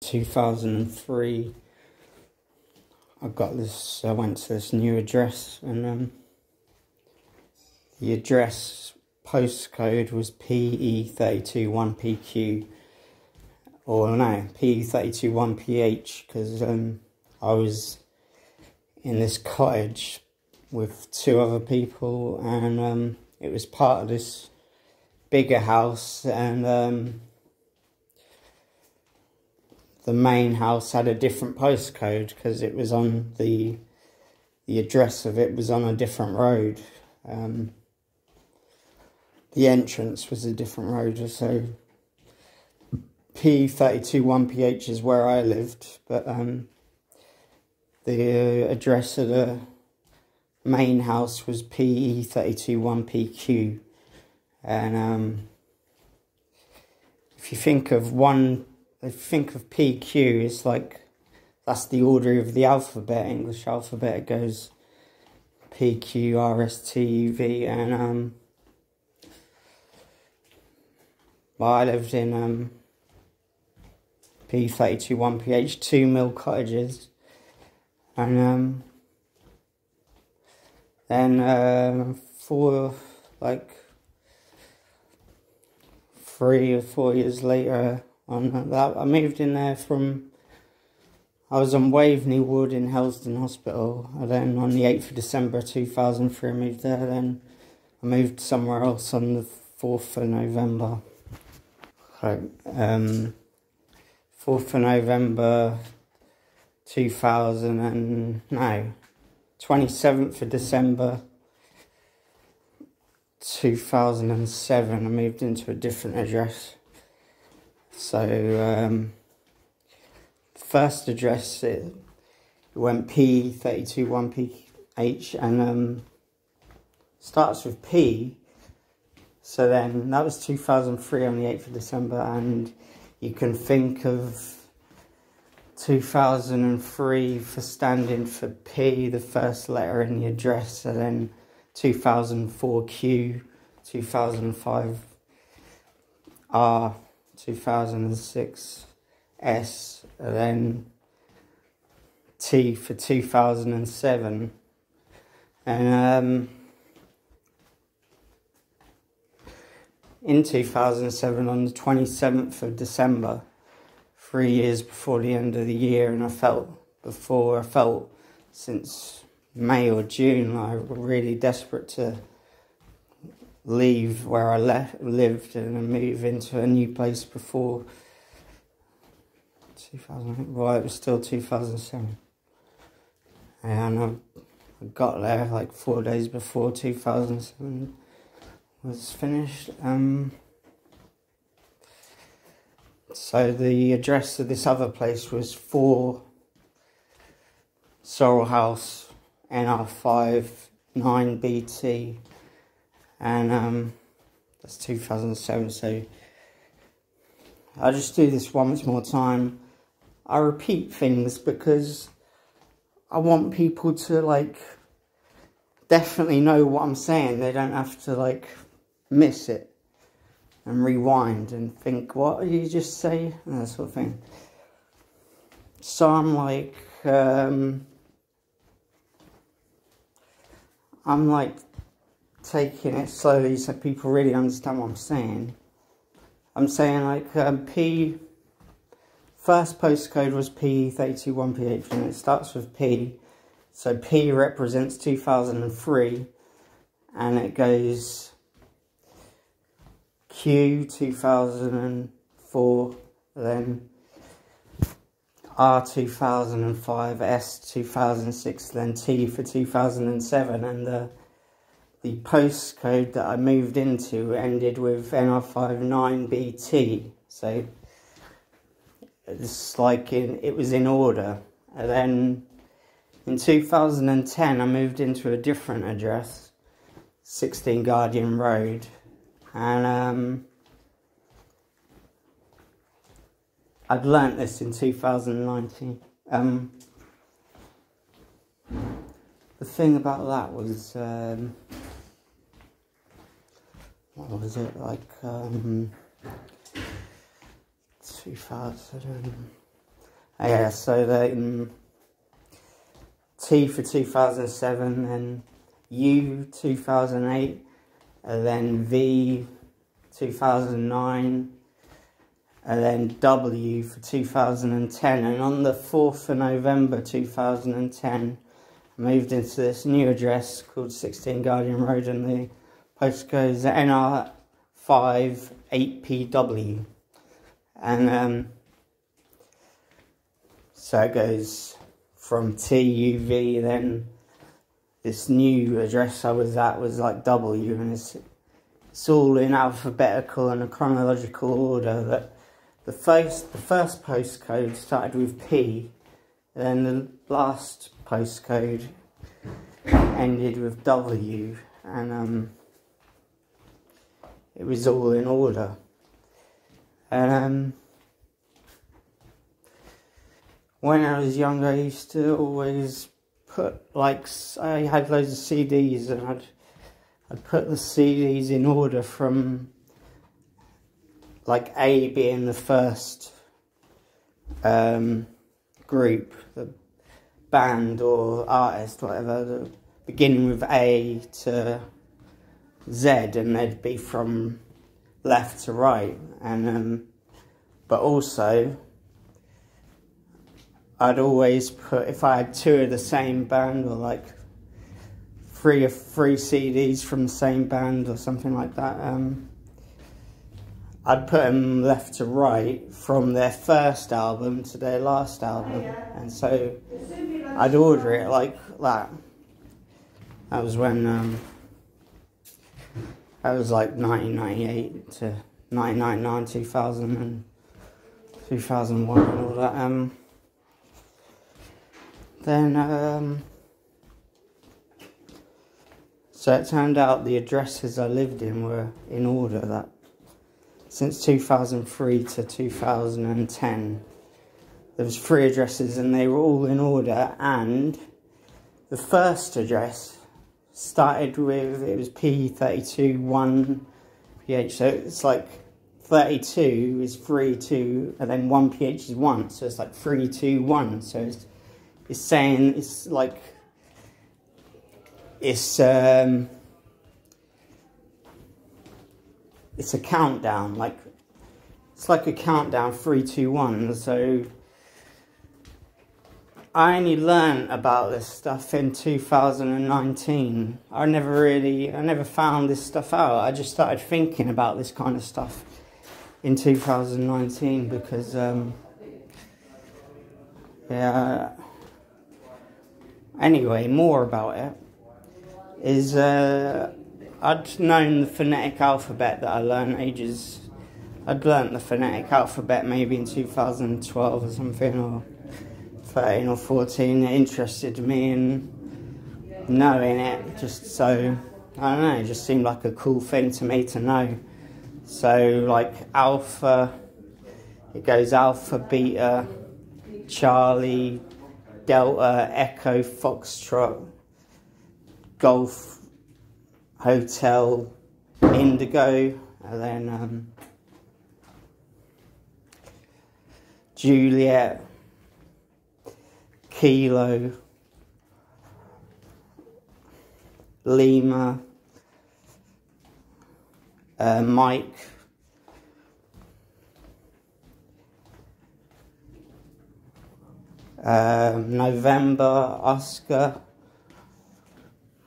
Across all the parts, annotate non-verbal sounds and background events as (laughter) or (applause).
2003 I got this I went to this new address and um, the address postcode was PE321PQ or no PE321PH because um, I was in this cottage with two other people and um, it was part of this bigger house and um, the main house had a different postcode because it was on the the address of it was on a different road. Um, the entrance was a different road, so P thirty two one PH is where I lived, but um, the address of the main house was PE thirty two one PQ, and um, if you think of one I think of PQ as like that's the order of the alphabet, English alphabet. It goes P Q R S T U V, and um, well, I lived in um, P thirty two one PH two mill cottages, and um, then uh, four like three or four years later that. I moved in there from. I was on Waveney Wood in Hellesdon Hospital. And then on the 8th of December 2003, I moved there. Then I moved somewhere else on the 4th of November. Right, um, 4th of November 2000 and no, 27th of December 2007, I moved into a different address. So, um, first address, it, went P321PH and um, starts with P. So then that was 2003 on the 8th of December, and you can think of 2003 for standing for P, the first letter in the address, and then 2004 Q, 2005 R. 2006 S, and then T for 2007. And um, in 2007, on the 27th of December, three years before the end of the year, and I felt before I felt since May or June, I was really desperate to leave where I left, lived and move into a new place before 2000. Well, it was still 2007. And I, I got there like four days before 2007 was finished. Um, so the address of this other place was 4 Sorrel House, NR5 9BT and um, that's 2007. So I'll just do this once more time. I repeat things because I want people to like definitely know what I'm saying. They don't have to like miss it and rewind and think, what did you just say? And that sort of thing. So I'm like, um, I'm like taking it slowly so people really understand what I'm saying. I'm saying like um, P, first postcode was P31PH and it starts with P. So P represents 2003 and it goes Q 2004, then R 2005, S 2006, then T for 2007 and the the postcode that I moved into ended with NR59BT. So it's like in, it was in order. And then in 2010, I moved into a different address, 16 Guardian Road. And um, I'd learnt this in 2019. Um, the thing about that was um, what was it like um 2000 Yeah, so the um, T for 2007, and U 2008, and then V 2009, and then W for 2010. And on the 4th of November 2010, I moved into this new address called 16 Guardian Road, and the postcode is NR5 8PW. And um, so it goes from TUV, then this new address I was at was like W, and it's, it's all in alphabetical and a chronological order. That the first the first postcode started with P, then the last postcode ended with W, and um, it was all in order. And um, when I was younger, I used to always put like I had loads of CDs, and I'd I'd put the CDs in order from like A being the first um, group, the band or artist, whatever, beginning with A to Z, and they'd be from left to right, and um, but also I'd always put if I had two of the same band or like three or three CDs from the same band or something like that. Um, I'd put them left to right from their first album to their last album, and so I'd order it like that. That was when um, that was like 1998 to 1999, 2000 and 2001 and all that. Um, then, um, so it turned out the addresses I lived in were in order that since 2003 to 2010 there was three addresses and they were all in order and the first address started with it was P32 1 pH so it's like 32 is 3 2 and then 1 pH is 1 so it's like 3 2 1 so it's it's saying it's like it's um it's a countdown like it's like a countdown three two one so I only learned about this stuff in 2019 I never really I never found this stuff out I just started thinking about this kind of stuff in 2019 because um yeah anyway, more about it is uh, I'd known the phonetic alphabet that I learned ages. I'd learnt the phonetic alphabet maybe in 2012 or something, or 13 or 14. It interested me in knowing it, just so I don't know. It just seemed like a cool thing to me to know. So like alpha, it goes alpha, beta, Charlie, Delta, Echo, Foxtrot, Golf, Hotel, Indigo, and then um, Juliet, Kilo, Lima, uh, Mike, Um, November, Oscar,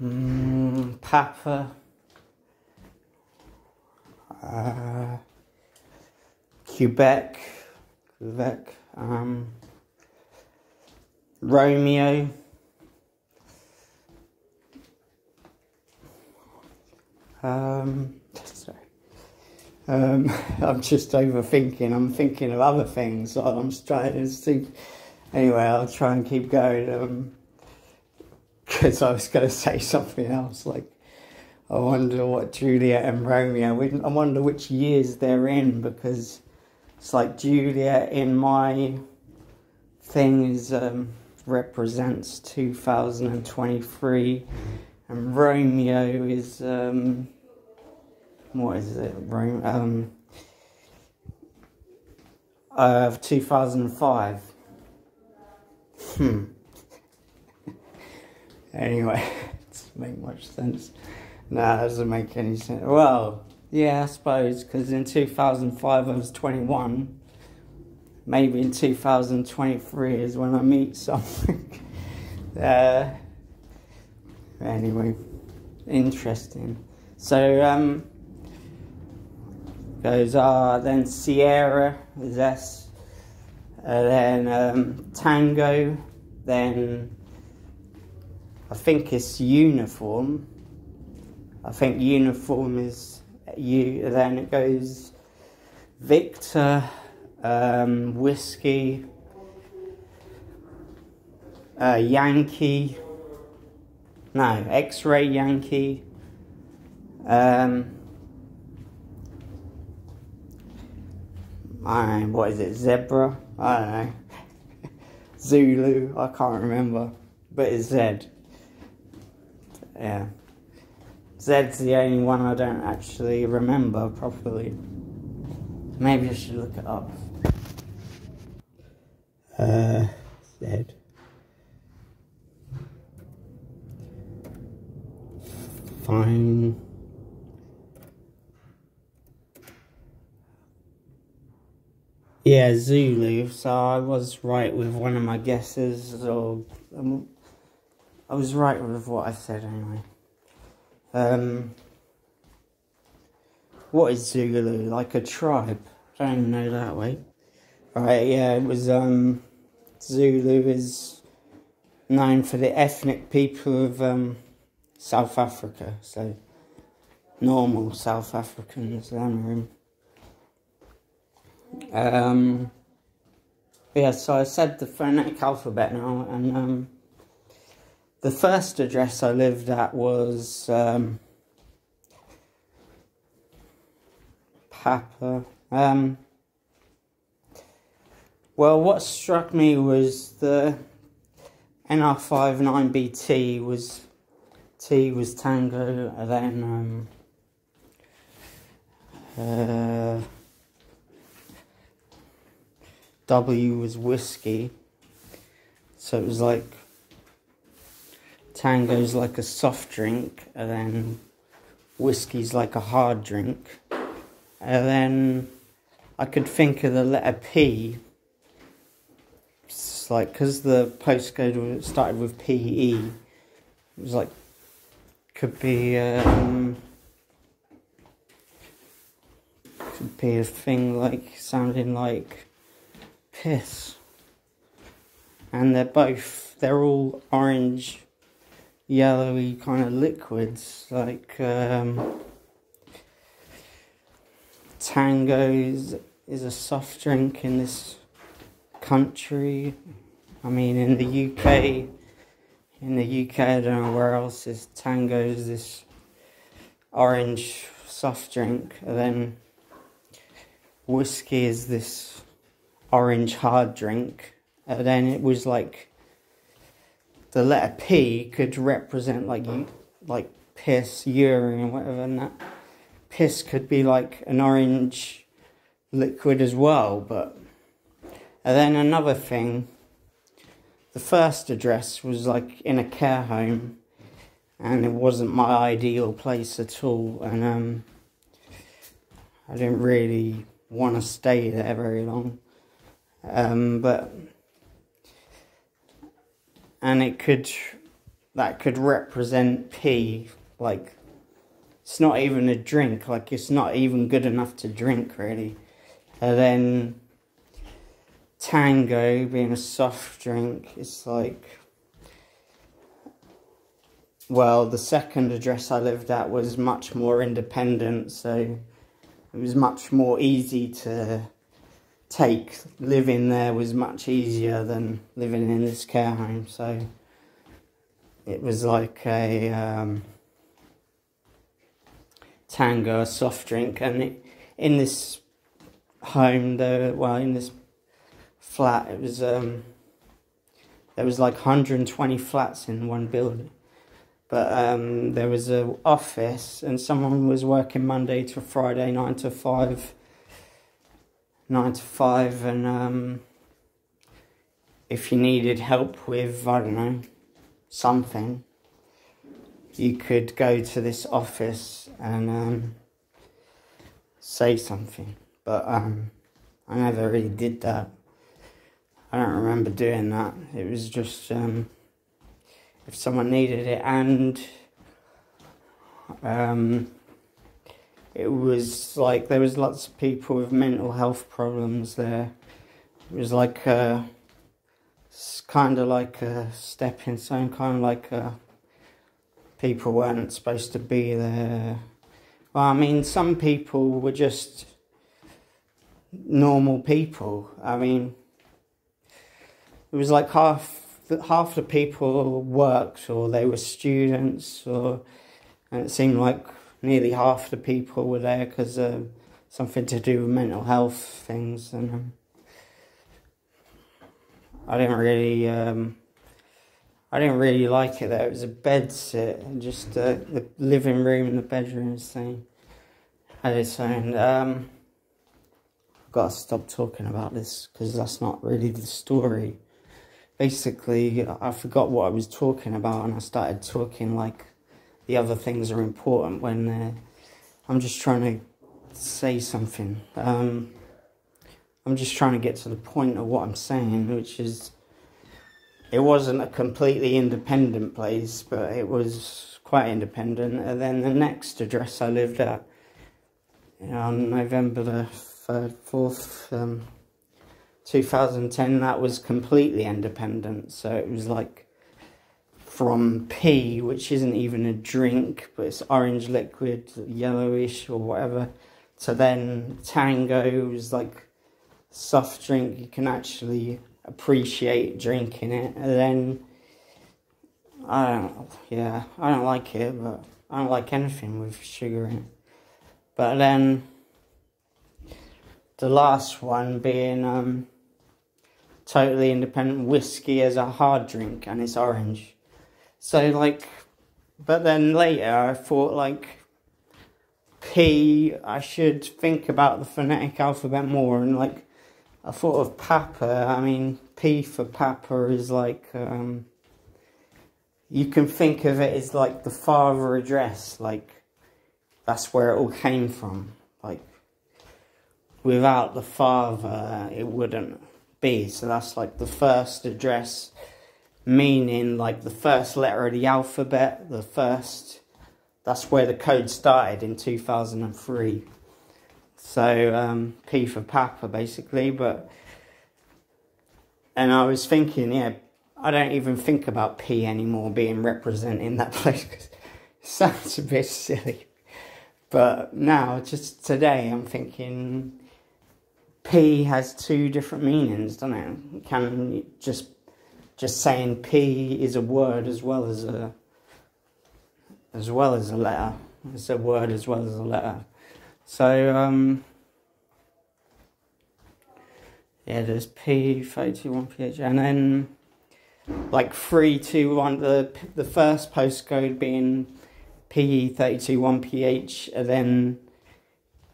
mm, Papa, uh, Quebec, Quebec, um, Romeo, um, sorry. Um, (laughs) I'm just overthinking. I'm thinking of other things. I'm trying to think Anyway, I'll try and keep going because um, I was going to say something else. Like, I wonder what Juliet and Romeo. I wonder which years they're in because it's like Juliet in my thing is um, represents 2023, and Romeo is um, what is it? Rome um, of 2005. Hmm. (laughs) anyway, it (laughs) doesn't make much sense. No, that doesn't make any sense. Well, yeah, I suppose, because in 2005 I was 21. Maybe in 2023 is when I meet someone. (laughs) uh, anyway, interesting. So, um, goes uh, then Sierra is S, uh, then um, Tango, then I think it's uniform. I think uniform is you. Then it goes Victor, um, whiskey, uh, Yankee. No, X-ray Yankee. Um, I what is it? Zebra? I don't know. (laughs) Zulu. I can't remember, but it's Z. Yeah. Z's the only one I don't actually remember properly. Maybe I should look it up. Uh, Z. Fine. Yeah, Zulu. So I was right with one of my guesses, or um, I was right with what I said anyway. Um, what is Zulu? Like a tribe? I don't know that way. Right, yeah, it was, um, Zulu is known for the ethnic people of, um, South Africa, so normal South Africans, um, um, yeah, so I said the phonetic alphabet now, and, um, the first address I lived at was um, Papa. Um, well, what struck me was the NR59BT was T was Tango, and then um, uh, W was whiskey. So it was like Tango's like a soft drink, and then whiskey's like a hard drink. And then I could think of the letter P. Like, because the postcode started with PE, it was like, could be, um, could be a thing like, sounding like piss. And they're both, they're all orange yellowy kind of liquids like um, Tango is, is a soft drink in this country. I mean, in the UK, in the UK, I don't know where else is Tango is this orange soft drink, and then whiskey is this orange hard drink, and then it was like the letter P could represent like like piss, urine, whatever, and that piss could be like an orange liquid as well. But and then another thing, the first address was like in a care home, and it wasn't my ideal place at all, and um, I didn't really want to stay there very long. Um, but and it could that could represent pee like it's not even a drink like it's not even good enough to drink really and then tango being a soft drink it's like well the second address I lived at was much more independent so it was much more easy to take living there was much easier than living in this care home. So it was like a um, tango, a soft drink, and it, in this home, there well, in this flat, it was um, there was like 120 flats in one building. But um, there was an office, and someone was working Monday to Friday, nine to five nine to five, and um, if you needed help with, I don't know, something, you could go to this office and um, say something. But um, I never really did that. I don't remember doing that. It was just um, if someone needed it, and um, it was like there was lots of people with mental health problems there. It was like a, kind of like a stepping stone, kind of like a, people weren't supposed to be there. Well, I mean, some people were just normal people. I mean, it was like half half the people worked or they were students or and it seemed like nearly half the people were there because uh, something to do with mental health things and um, I didn't really um, I didn't really like it there. It was a bed sit and just uh, the living room and the bedrooms thing had its own. Um, I've got to stop talking about this because that's not really the story. Basically, I forgot what I was talking about and I started talking like the other things are important when uh, I'm just trying to say something. Um, I'm just trying to get to the point of what I'm saying, which is it wasn't a completely independent place, but it was quite independent. And then the next address I lived at you know, on November the 3rd, 4th, um, 2010, that was completely independent. So it was like from P, which isn't even a drink, but it's orange liquid, yellowish or whatever, to then Tango was like soft drink you can actually appreciate drinking it. And then I don't, yeah, I don't like it, but I don't like anything with sugar in it. But then the last one being um, totally independent whiskey as a hard drink, and it's orange. So like, but then later I thought like, P, I should think about the phonetic alphabet more and like, I thought of Papa, I mean, P for Papa is like, um, you can think of it as like the father address, like, that's where it all came from. Like, without the father, it wouldn't be. So that's like the first address meaning like the first letter of the alphabet, the first, that's where the code started in 2003. So um, P for Papa basically, but, and I was thinking, yeah, I don't even think about P anymore being representing that (laughs) place because it sounds a bit silly. But now, just today, I'm thinking P has two different meanings, doesn't it? Can just just saying P is a word as well as a as well as a letter. It's a word as well as a letter. So um, yeah, there's P thirty one PH, and then like three two one. The the first postcode being P thirty two one PH, and then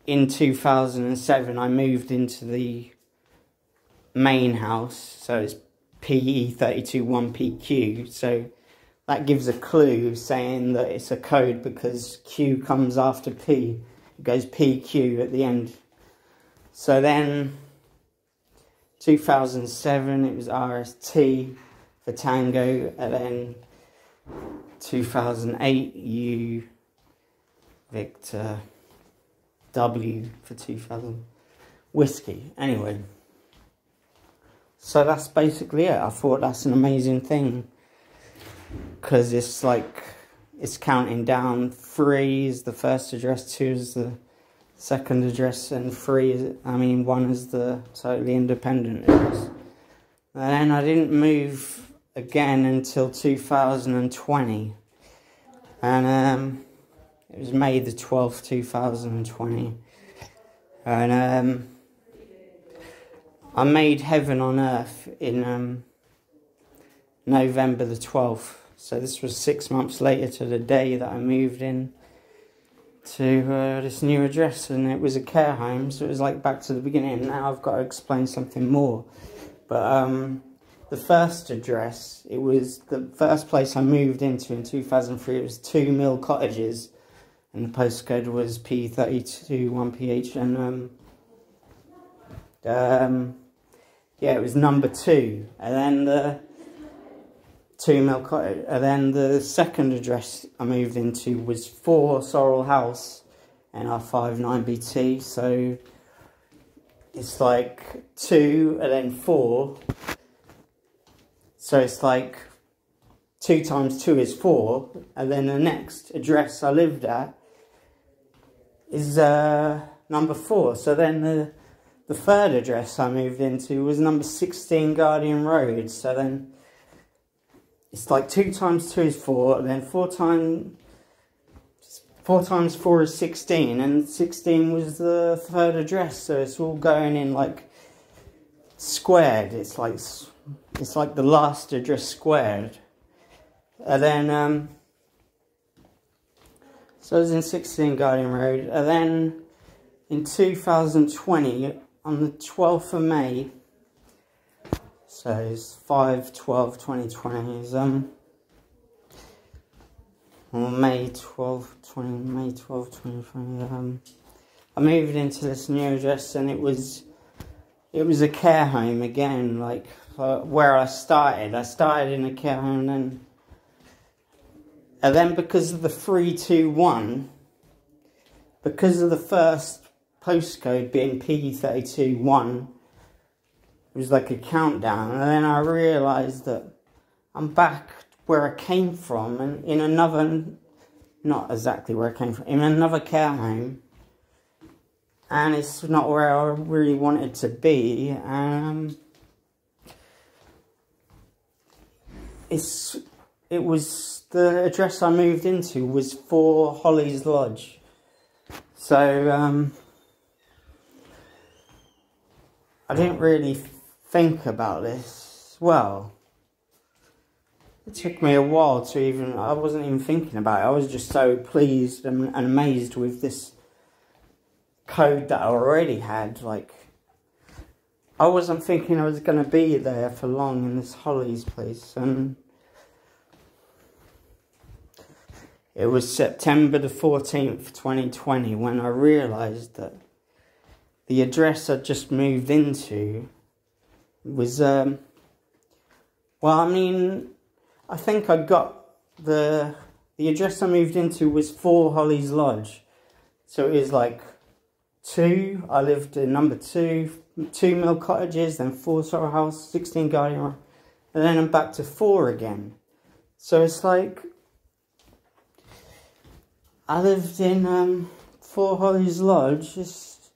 in two thousand and seven, I moved into the main house, so it's PE321PQ. So that gives a clue saying that it's a code because Q comes after P. It goes PQ at the end. So then 2007 it was RST for Tango and then 2008 U Victor W for 2000 whiskey. Anyway. So that's basically it. I thought that's an amazing thing because it's like it's counting down. Three is the first address, two is the second address, and three is I mean one is the totally independent address. And then I didn't move again until 2020, and um, it was May the 12th, 2020, and um I made Heaven on Earth in um, November the 12th. So this was six months later to the day that I moved in to uh, this new address and it was a care home so it was like back to the beginning now I've got to explain something more but um, the first address, it was the first place I moved into in 2003. It was 2 Mill Cottages, and the postcode was P32 1PH. And um, um, yeah, it was number two. And then the 2 Mill Cottage, and then the second address I moved into was 4 Sorrel House, NR59BT. So it's like 2 and then 4 so it's like 2 times 2 is 4. And then the next address I lived at is uh, number 4. So then the, the third address I moved into was number 16 Guardian Road. So then it's like 2 times 2 is 4. And then 4 times... 4 times 4 is 16, and 16 was the third address, so it's all going in like squared. It's like it's like the last address squared. And then, um, so I was in 16 Guardian Road. And then in 2020, on the 12th of May, so it's 5 12 2020, is, um, May 12, 20, May 12, 2020, um, I moved into this new address and it was, it was a care home again, like, where I started. I started in a care home and, and then because of the 321, because of the first postcode being P321, it was like a countdown. And then I realised that I'm back where I came from and in another, not exactly where I came from, in another care home. And it's not where I really wanted to be. Um, it's it was the address I moved into was for Hollies Lodge. So um, I didn't really think about this. Well, it took me a while to even. I wasn't even thinking about it. I was just so pleased and, and amazed with this code that I already had. Like I wasn't thinking I was going to be there for long in this Hollies place, and it was September the 14th, 2020, when I realised that the address I'd just moved into was, um, well, I mean, I think I got the, the address I moved into was 4 Hollies Lodge, so it was like 2, I lived in number 2, two mill cottages, then four Sorrel House, 16 Guardian and then I'm back to four again. So it's like, I lived in um, Four Hollies Lodge, just,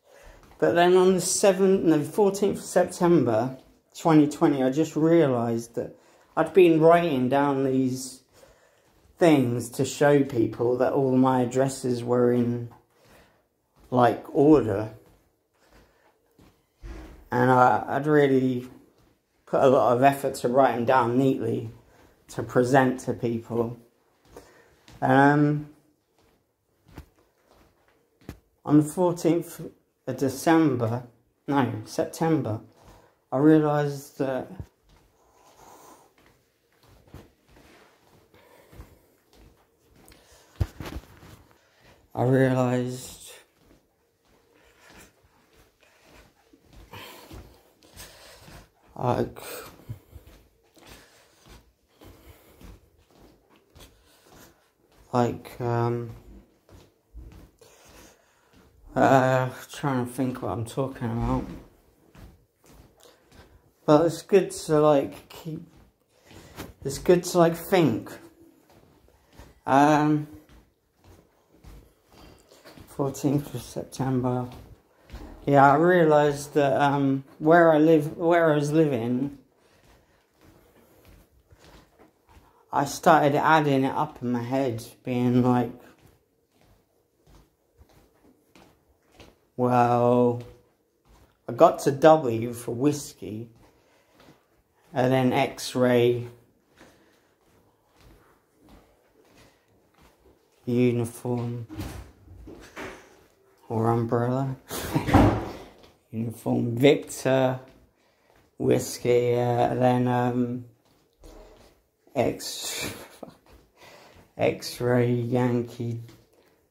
but then on the 7th, no, 14th of September 2020, I just realised that I'd been writing down these things to show people that all my addresses were in, like, order and I, I'd really put a lot of effort to write them down neatly to present to people. Um, on the 14th of December, no, September, I realised that I realised like like um uh trying to think what I'm talking about. But it's good to like keep it's good to like think. Um 14th of September. Yeah, I realised that um, where I live, where I was living, I started adding it up in my head, being like, well, I got to W for whiskey, and then X-ray, uniform, or umbrella. (laughs) Uniform Victor, whiskey, uh, then um, X (laughs) X-ray Yankee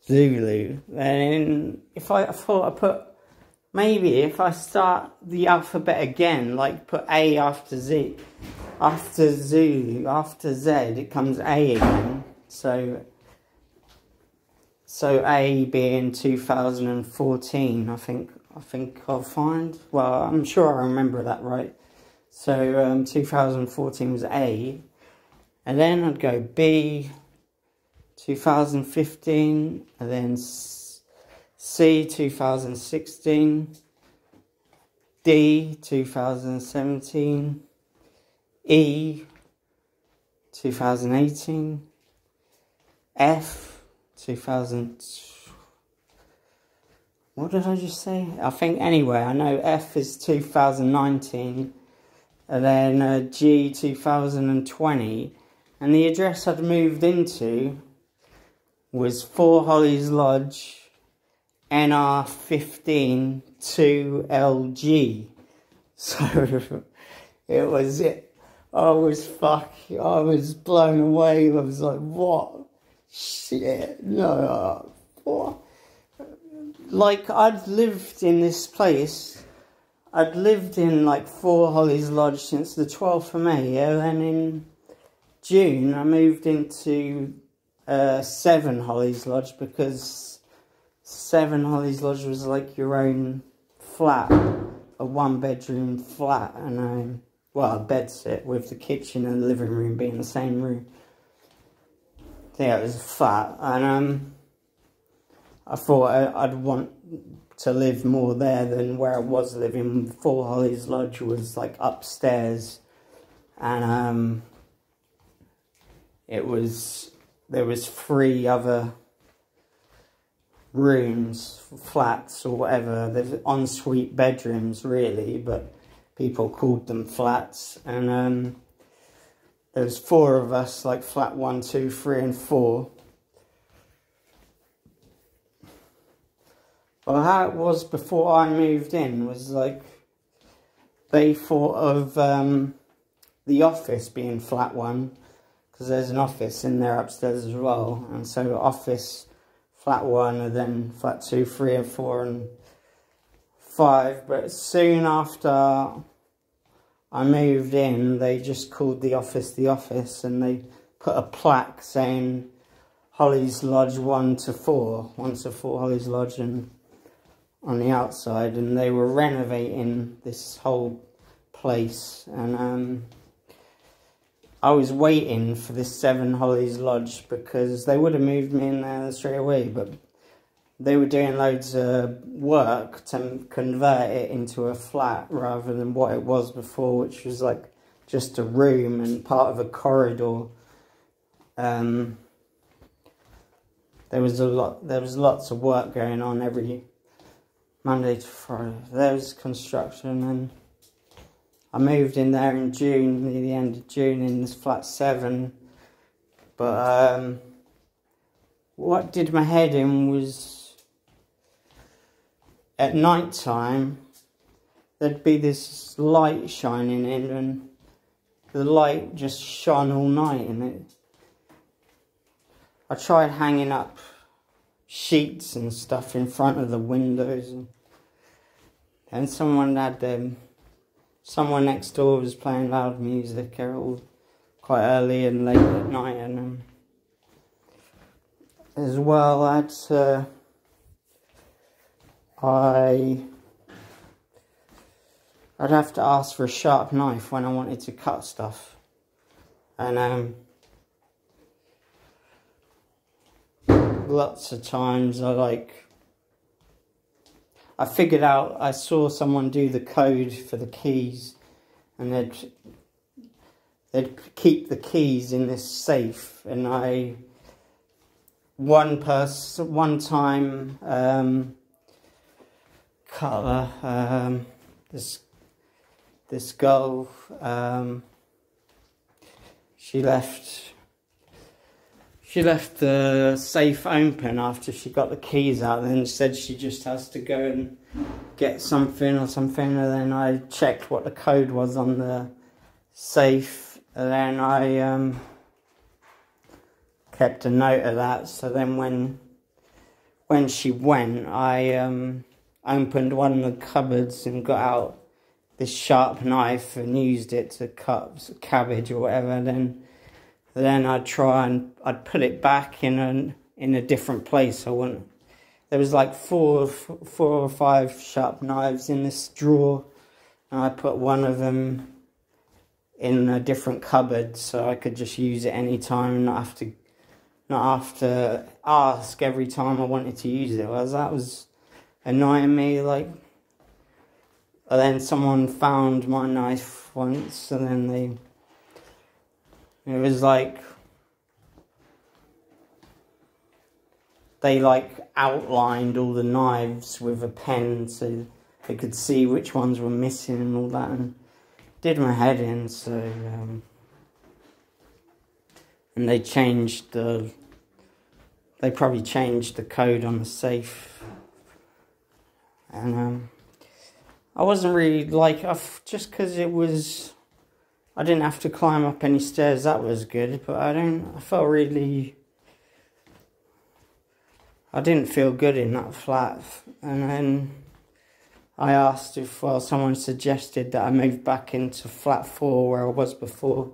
Zulu. Then if I, I thought I put maybe if I start the alphabet again, like put A after Z, after Zulu, after Z, it comes A again. So, so A being 2014, I think, I think I'll find. Well, I'm sure I remember that right. So, um, 2014 was A. And then I'd go B, 2015, and then C, 2016, D, 2017, E, 2018, F, 2000. What did I just say? I think anyway, I know F is 2019, and then uh, G 2020, and the address I'd moved into was 4 Hollies Lodge, NR15 2LG. So (laughs) it was it. I was fuck. I was blown away. I was like, what? Shit. No. What? Like, I'd lived in this place. I'd lived in like Four Hollies Lodge since the 12th of May, yeah? and in June I moved into uh, Seven Hollies Lodge because Seven Hollies Lodge was like your own flat, a one bedroom flat, and um, well, a bed set with the kitchen and the living room being the same room. Yeah, it was a flat, and um, I thought I'd want to live more there than where I was living. Four Hollies Lodge was like upstairs, and um, it was there was three other rooms, flats or whatever. There's ensuite bedrooms really, but people called them flats. And um, there was four of us, like flat one, two, three, and four. Well, how it was before I moved in was like they thought of um, the office being flat one because there's an office in there upstairs as well, and so office flat one, and then flat two, three, and four, and five. But soon after I moved in, they just called the office the office, and they put a plaque saying Hollies Lodge 1 to 4, 1 to 4 Hollies Lodge, and on the outside, and they were renovating this whole place, and um, I was waiting for this Seven Hollies Lodge because they would have moved me in there straight away, but they were doing loads of work to convert it into a flat rather than what it was before, which was like just a room and part of a corridor. Um, there was a lot. There was lots of work going on every Monday to Friday. There was construction and I moved in there in June, near the end of June, in this flat seven. But um, what did my head in was at night time there'd be this light shining in, and the light just shone all night. And it, I tried hanging up sheets and stuff in front of the windows, and, and someone had them. Um, someone next door was playing loud music all quite early and late at night and um, as well I'd uh, I I'd have to ask for a sharp knife when I wanted to cut stuff. And um lots of times I like I figured out, I saw someone do the code for the keys and they'd, they'd keep the keys in this safe and I, one person, one time, um, um, this, this girl, um, she left, she left the safe open after she got the keys out and said she just has to go and get something or something. And then I checked what the code was on the safe. And then I um, kept a note of that. So then when when she went I um, opened one of the cupboards and got out this sharp knife and used it to cut cabbage or whatever. Then then I'd try and I'd put it back in a in a different place I wouldn't there was like four, four or five sharp knives in this drawer, and I put one of them in a different cupboard so I could just use it anytime and not have to, not have to ask every time I wanted to use it. Well, that was annoying me. Like, and then someone found my knife once, and then they, it was like they like outlined all the knives with a pen so they could see which ones were missing and all that and did my head in so um, and they changed the they probably changed the code on the safe. And um, I wasn't really like I've, just because it was I didn't have to climb up any stairs that was good but I don't I felt really I didn't feel good in that flat. And then I asked if, well, someone suggested that I move back into flat four where I was before.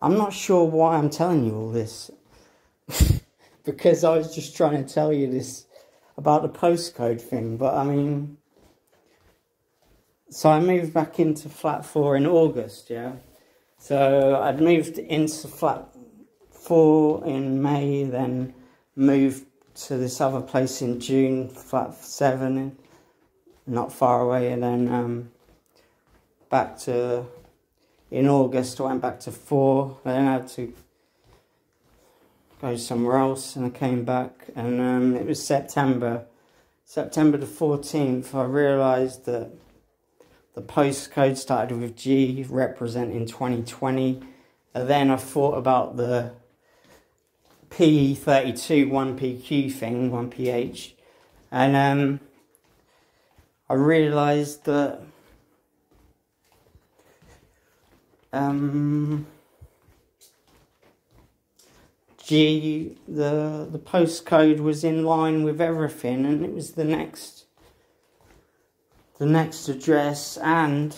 I'm not sure why I'm telling you all this. (laughs) because I was just trying to tell you this about the postcode thing. But I mean, so I moved back into flat four in August, yeah. So I'd moved into flat four in May, then moved to this other place in June, flat seven, not far away, and then um, back to in August. I went back to four. then I had to go somewhere else, and I came back, and um, it was September, September the fourteenth. I realised that the postcode started with G, representing twenty twenty. And then I thought about the P32 1PQ thing, 1PH, and um, I realised that um, G the the postcode was in line with everything, and it was the next the next address and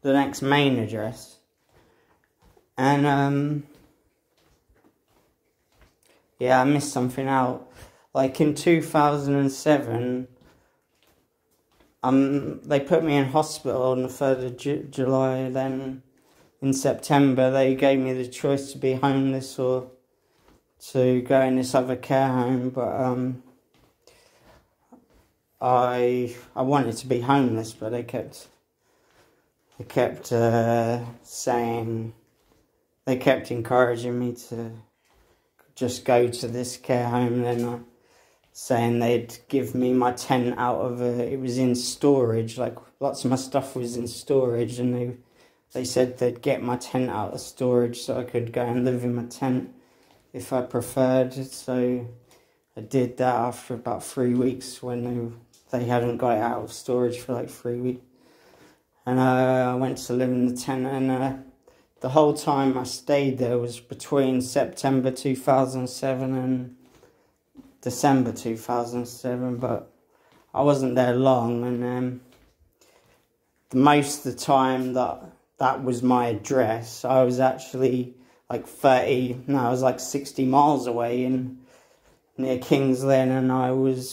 the next main address, and um yeah, I missed something out. Like in 2007, um, they put me in hospital on the 3rd of Ju- July. Then in September, they gave me the choice to be homeless or to go in this other care home. But um, I I wanted to be homeless, but they kept they kept uh, saying they kept encouraging me to just go to this care home. Then uh, saying they'd give me my tent out of a, it was in storage like lots of my stuff was in storage and they they said they'd get my tent out of storage so I could go and live in my tent if I preferred. So I did that after about three weeks when they, they hadn't got it out of storage for like three weeks. And uh, I went to live in the tent and uh, the whole time I stayed there was between September 2007 and December 2007, but I wasn't there long, and um, most of the time that that was my address, I was actually like 30, no, I was like 60 miles away in near Kings and I was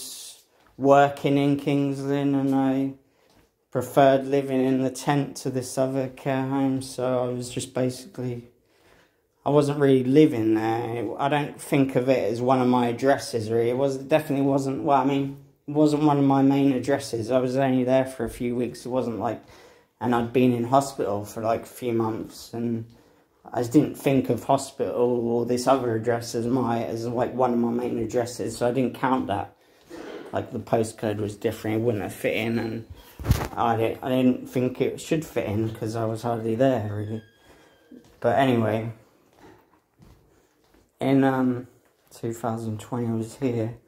working in Kings Lynn, and I preferred living in the tent to this other care home, so I was just basically. I wasn't really living there. I don't think of it as one of my addresses. Really, it was it definitely wasn't. Well, I mean, it wasn't one of my main addresses. I was only there for a few weeks. It wasn't like, and I'd been in hospital for like a few months, and I just didn't think of hospital or this other address as my as like one of my main addresses. So I didn't count that. Like the postcode was different. It wouldn't have fit in, and I didn't, I didn't think it should fit in because I was hardly there really. But anyway, in um, 2020 I was here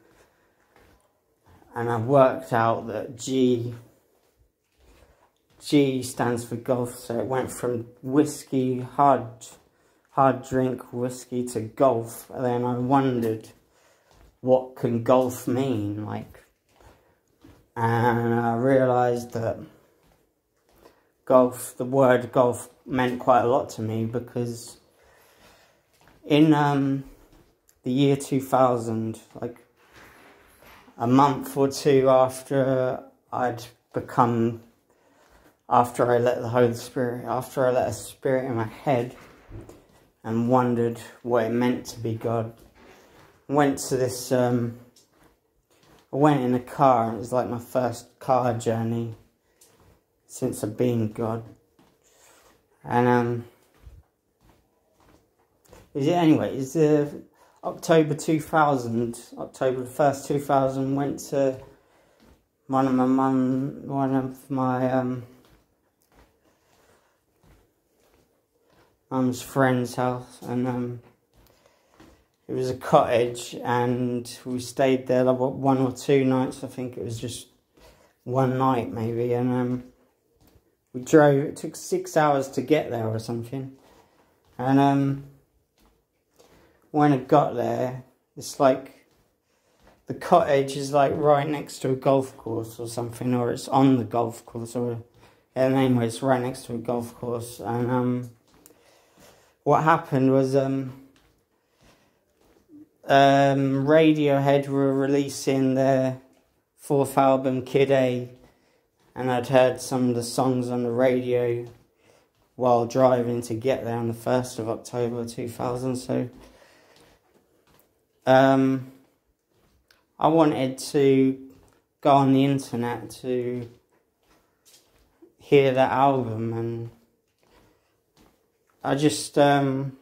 and I worked out that G G stands for golf so it went from whiskey hard hard drink whiskey to golf and then I wondered what can golf mean like and I realized that golf the word golf meant quite a lot to me because in um, the year 2000, like a month or two after I'd become, after I let the Holy Spirit, after I let a spirit in my head and wondered what it meant to be God, went to this, um, I went in a car, it was like my first car journey since I've been God. And, um, is it anyway? Is the October two thousand, October the first two thousand, went to one of my mum, one of my um, mum's friend's house, and um, it was a cottage, and we stayed there like one or two nights. I think it was just one night maybe, and um, we drove. It took six hours to get there or something, and um when I got there, it's like the cottage is like right next to a golf course or something, or it's on the golf course, or and anyway, it's right next to a golf course. And um, what happened was um, Radiohead were releasing their fourth album, Kid A, and I'd heard some of the songs on the radio while driving to get there on the 1st of October 2000. So um, I wanted to go on the internet to hear that album and I just um,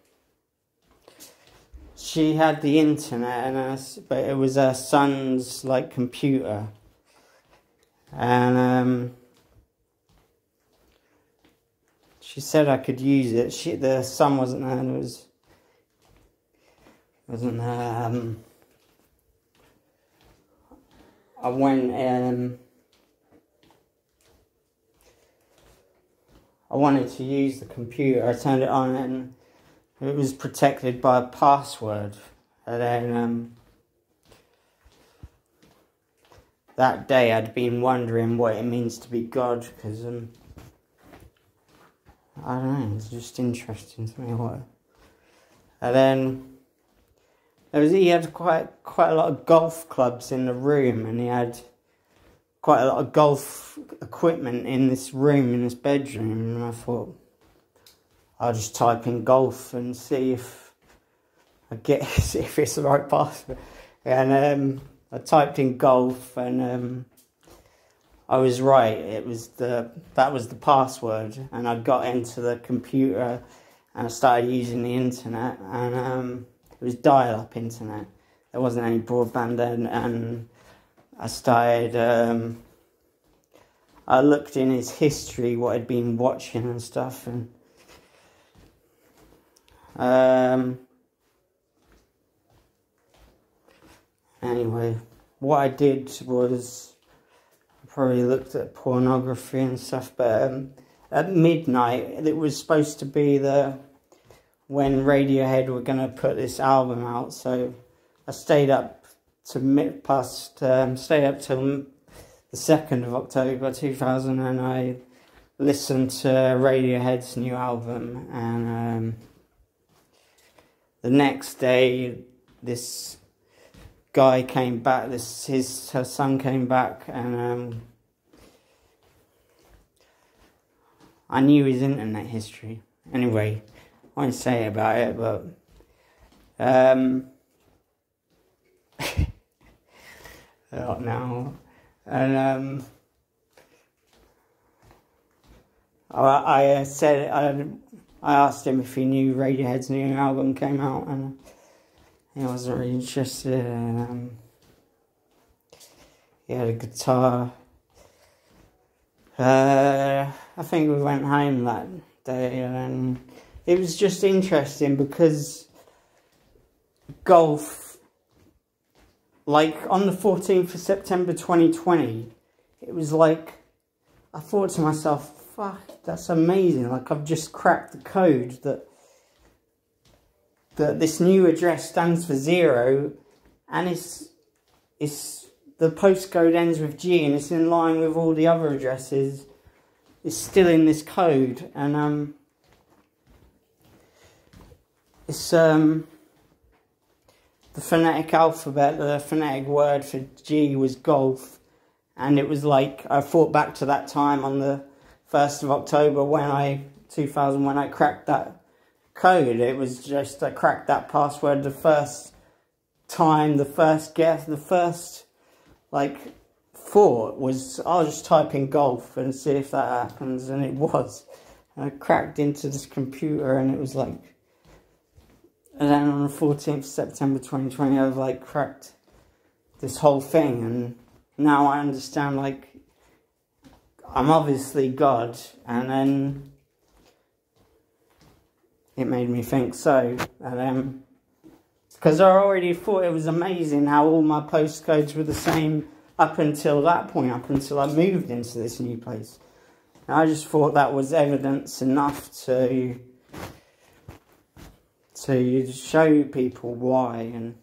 she had the internet and I, but it was her son's like computer. And um, she said I could use it. She the son wasn't there and it was wasn't um I went um I wanted to use the computer, I turned it on and it was protected by a password and then um that day I'd been wondering what it means to be God because um I don't know, it's just interesting to me what and then there was he had quite quite a lot of golf clubs in the room, and he had quite a lot of golf equipment in this room in this bedroom. And I thought I'll just type in golf and see if I get (laughs) see if it's the right password. And um, I typed in golf, and um, I was right. It was the that was the password, and I got into the computer and I started using the internet and. Um, it was dial-up internet. There wasn't any broadband then, and I started. Um, I looked in his history, what I'd been watching and stuff, and um, anyway, what I did was probably looked at pornography and stuff, but um, at midnight it was supposed to be the when Radiohead were going to put this album out. So I stayed up to mid past, um, stayed up till the 2nd of October 2000 and I listened to Radiohead's new album and um, the next day this guy came back, this his her son came back and um, I knew his internet history. Anyway, I won't say about it, but um, (laughs) not now, and um, I, I said I, I asked him if he knew Radiohead's new album came out, and he wasn't really interested. And, um, he had a guitar. Uh, I think we went home that day and it was just interesting because golf, like on the 14th of September 2020, it was like, I thought to myself, fuck, that's amazing. Like I've just cracked the code that that this new address stands for zero and it's it's the postcode ends with G and it's in line with all the other addresses. It's still in this code and um it's um the phonetic alphabet, the phonetic word for G was golf and it was like I thought back to that time on the first of October when I 2000 when I cracked that code. It was just I cracked that password the first time, the first guess, the first like thought was I'll just type in golf and see if that happens, and it was. And I cracked into this computer, and it was like. And then on the 14th September 2020, I've like cracked this whole thing, and now I understand like I'm obviously God, and then it made me think so. And um, because I already thought it was amazing how all my postcodes were the same up until that point, up until I moved into this new place. And I just thought that was evidence enough to to show people why and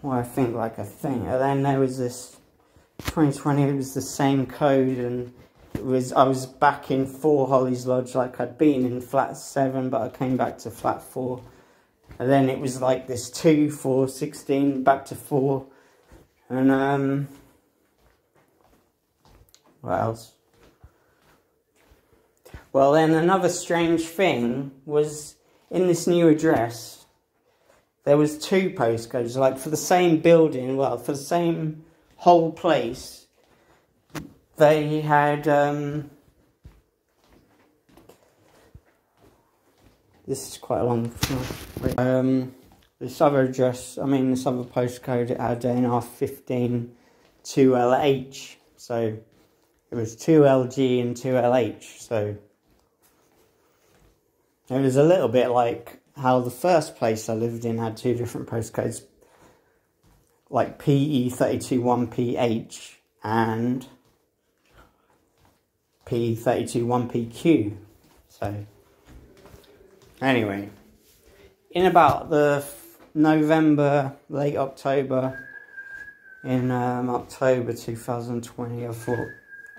why I think like a thing. And then there was this 2020, it was the same code and it was I was back in 4 Hollies Lodge like I'd been in flat 7 but I came back to flat 4 and then it was like this 2, 4, 16, back to 4 and um what else? Well then another strange thing was in this new address there was two postcodes like for the same building well for the same whole place. They had um, this is quite a long um, this other address I mean this other postcode it had NR15 2LH so it was 2LG and 2LH so. It was a little bit like how the first place I lived in had two different postcodes like PE321PH and P321PQ. So, anyway, in about the November, late October, in um, October 2020, I thought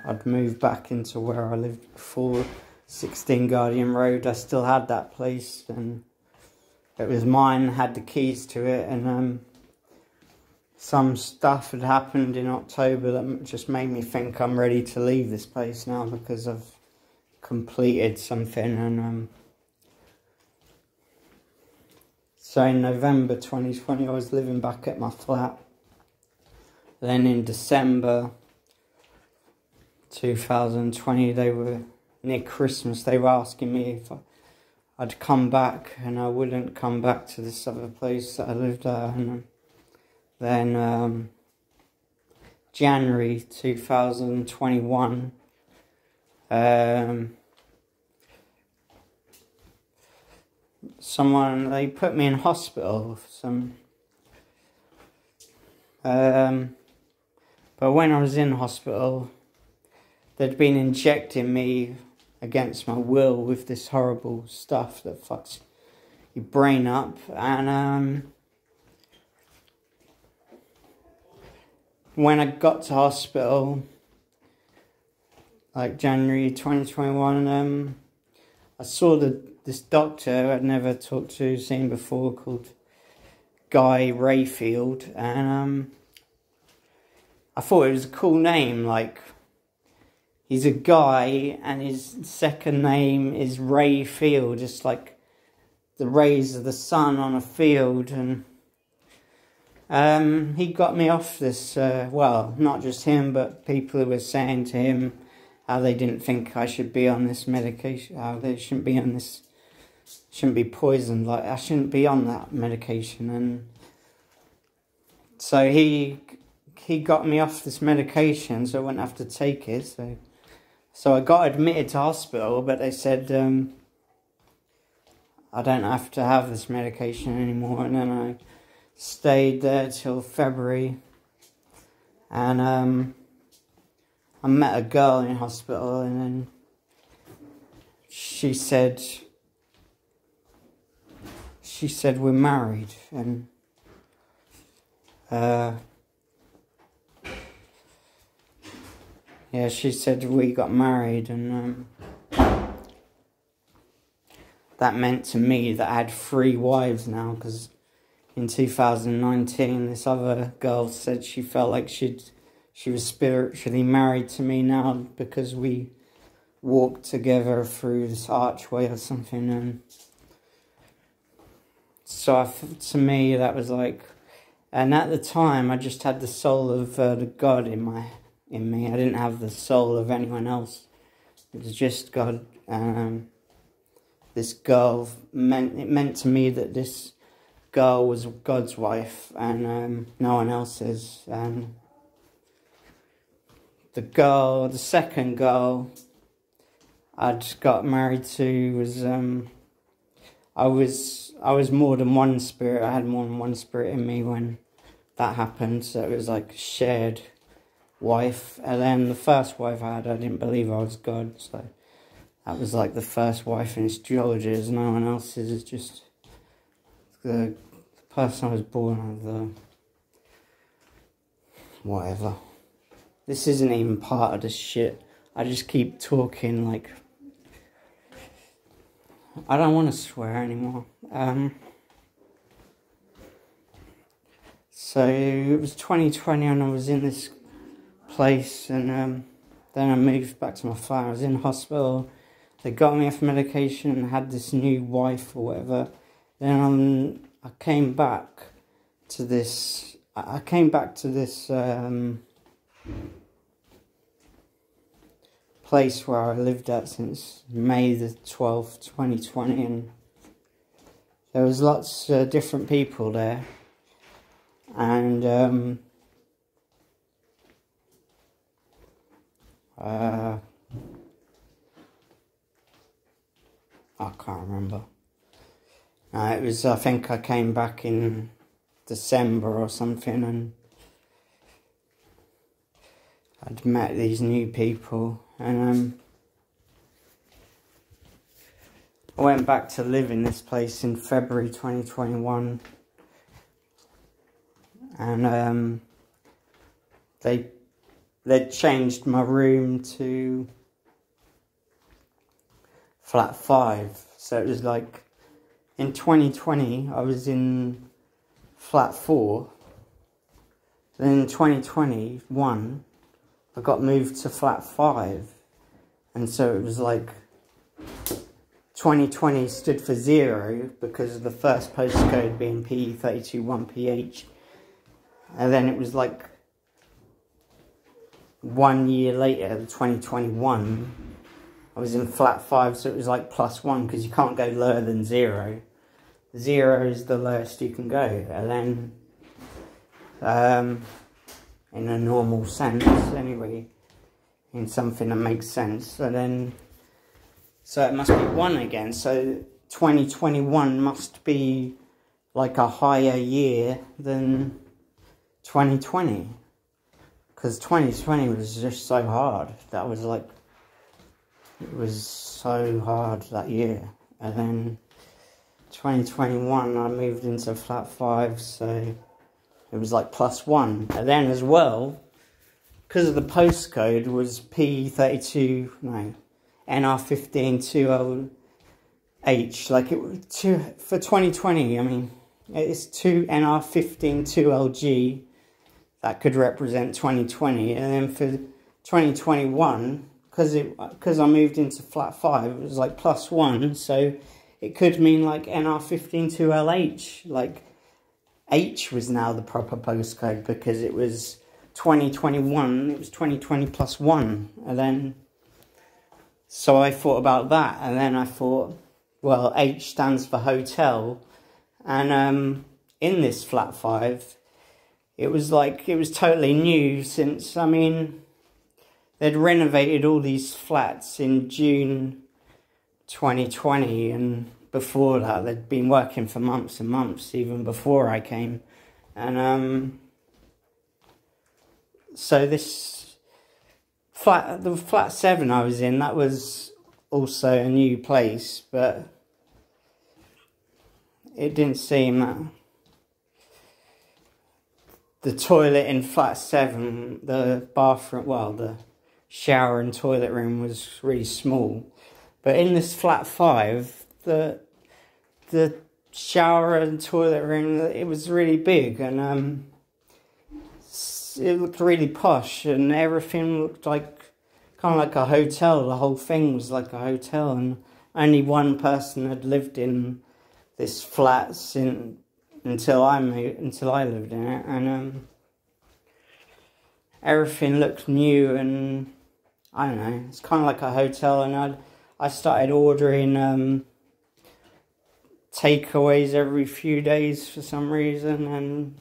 I'd move back into where I lived before, 16 Guardian Road. I still had that place and it was mine, had the keys to it, and um, some stuff had happened in October that just made me think I'm ready to leave this place now because I've completed something and um, so in November 2020 I was living back at my flat. Then in December 2020 they were near Christmas they were asking me if I, I'd come back and I wouldn't come back to this other place that I lived at and um, then um, January 2021, um, someone, they put me in hospital, for some, um, but when I was in hospital, they'd been injecting me against my will with this horrible stuff that fucks your brain up, and, um, when I got to hospital, like January 2021, um, I saw the this doctor I'd never talked to, seen before, called Guy Rayfield, and um, I thought it was a cool name. Like, he's a guy, and his second name is Rayfield, just like the rays of the sun on a field, and um, he got me off this, uh, well, not just him, but people who were saying to him how they didn't think I should be on this medication, how they shouldn't be on this, shouldn't be poisoned, like I shouldn't be on that medication. And so he, he got me off this medication so I wouldn't have to take it. So, so I got admitted to hospital, but they said, um, I don't have to have this medication anymore. And then I stayed there till February. And um, I met a girl in hospital, and then she said, she said we're married, and uh, yeah, she said we got married, and um, that meant to me that I had three wives now, because in 2019, this other girl said she felt like she'd she was spiritually married to me now because we walked together through this archway or something, and so I, to me that was like, and at the time I just had the soul of uh, the God in my in me. I didn't have the soul of anyone else. It was just God. Um, this girl meant it meant to me that this girl was God's wife and um, no one else's. And the girl, the second girl I'd got married to was um, I was I was more than one spirit. I had more than one spirit in me when that happened. So it was like shared wife. And then the first wife I had, I didn't believe I was God. So that was like the first wife in its geology. As no one else's. It's just the person I was born. The whatever. This isn't even part of the shit. I just keep talking like I don't want to swear anymore. Um, so it was 2020 and I was in this place and um, then I moved back to my flat. I was in hospital. They got me off medication and had this new wife or whatever. Then um, I came back to this. I came back to this um, place where I lived at since May the 12th, 2020, and there was lots of different people there. And um, uh, I can't remember. Uh, it was, I think I came back in December or something, and I'd met these new people and um, I went back to live in this place in February 2021 and um, they they changed my room to flat 5 so it was like in 2020 I was in flat 4 then in 2021 I got moved to flat five. And so it was like 2020 stood for zero because of the first postcode being P321PH. And then it was like one year later, 2021, I was in flat five, so it was like plus one because you can't go lower than zero. Zero is the lowest you can go. And then um, in a normal sense anyway in something that makes sense so then so it must be one again so 2021 must be like a higher year than 2020 because 2020 was just so hard that was like it was so hard that year and then 2021 I moved into flat 5 so it was like plus one. And then as well, because of the postcode was P32, no, NR152H, like it two, for 2020, I mean, it's two NR152LG that could represent 2020. And then for 2021, because it because I moved into flat five, it was like plus one, so it could mean like NR152LH, like H was now the proper postcode because it was 2021, it was 2020 plus 1. And then, so I thought about that, and then I thought, well, H stands for hotel. And um, in this flat 5, it was like, it was totally new since, I mean, they'd renovated all these flats in June 2020 and before that. They'd been working for months and months, even before I came. And um, so this flat, the flat seven I was in, that was also a new place, but it didn't seem that the toilet in flat seven, the bathroom, well, the shower and toilet room was really small. But in this flat five, the the shower and toilet room, it was really big and um, it looked really posh and everything looked like kind of like a hotel. The whole thing was like a hotel and only one person had lived in this flat since until I moved, until I lived in it, and um, everything looked new and I don't know. It's kind of like a hotel, and I I started ordering um, takeaways every few days for some reason, and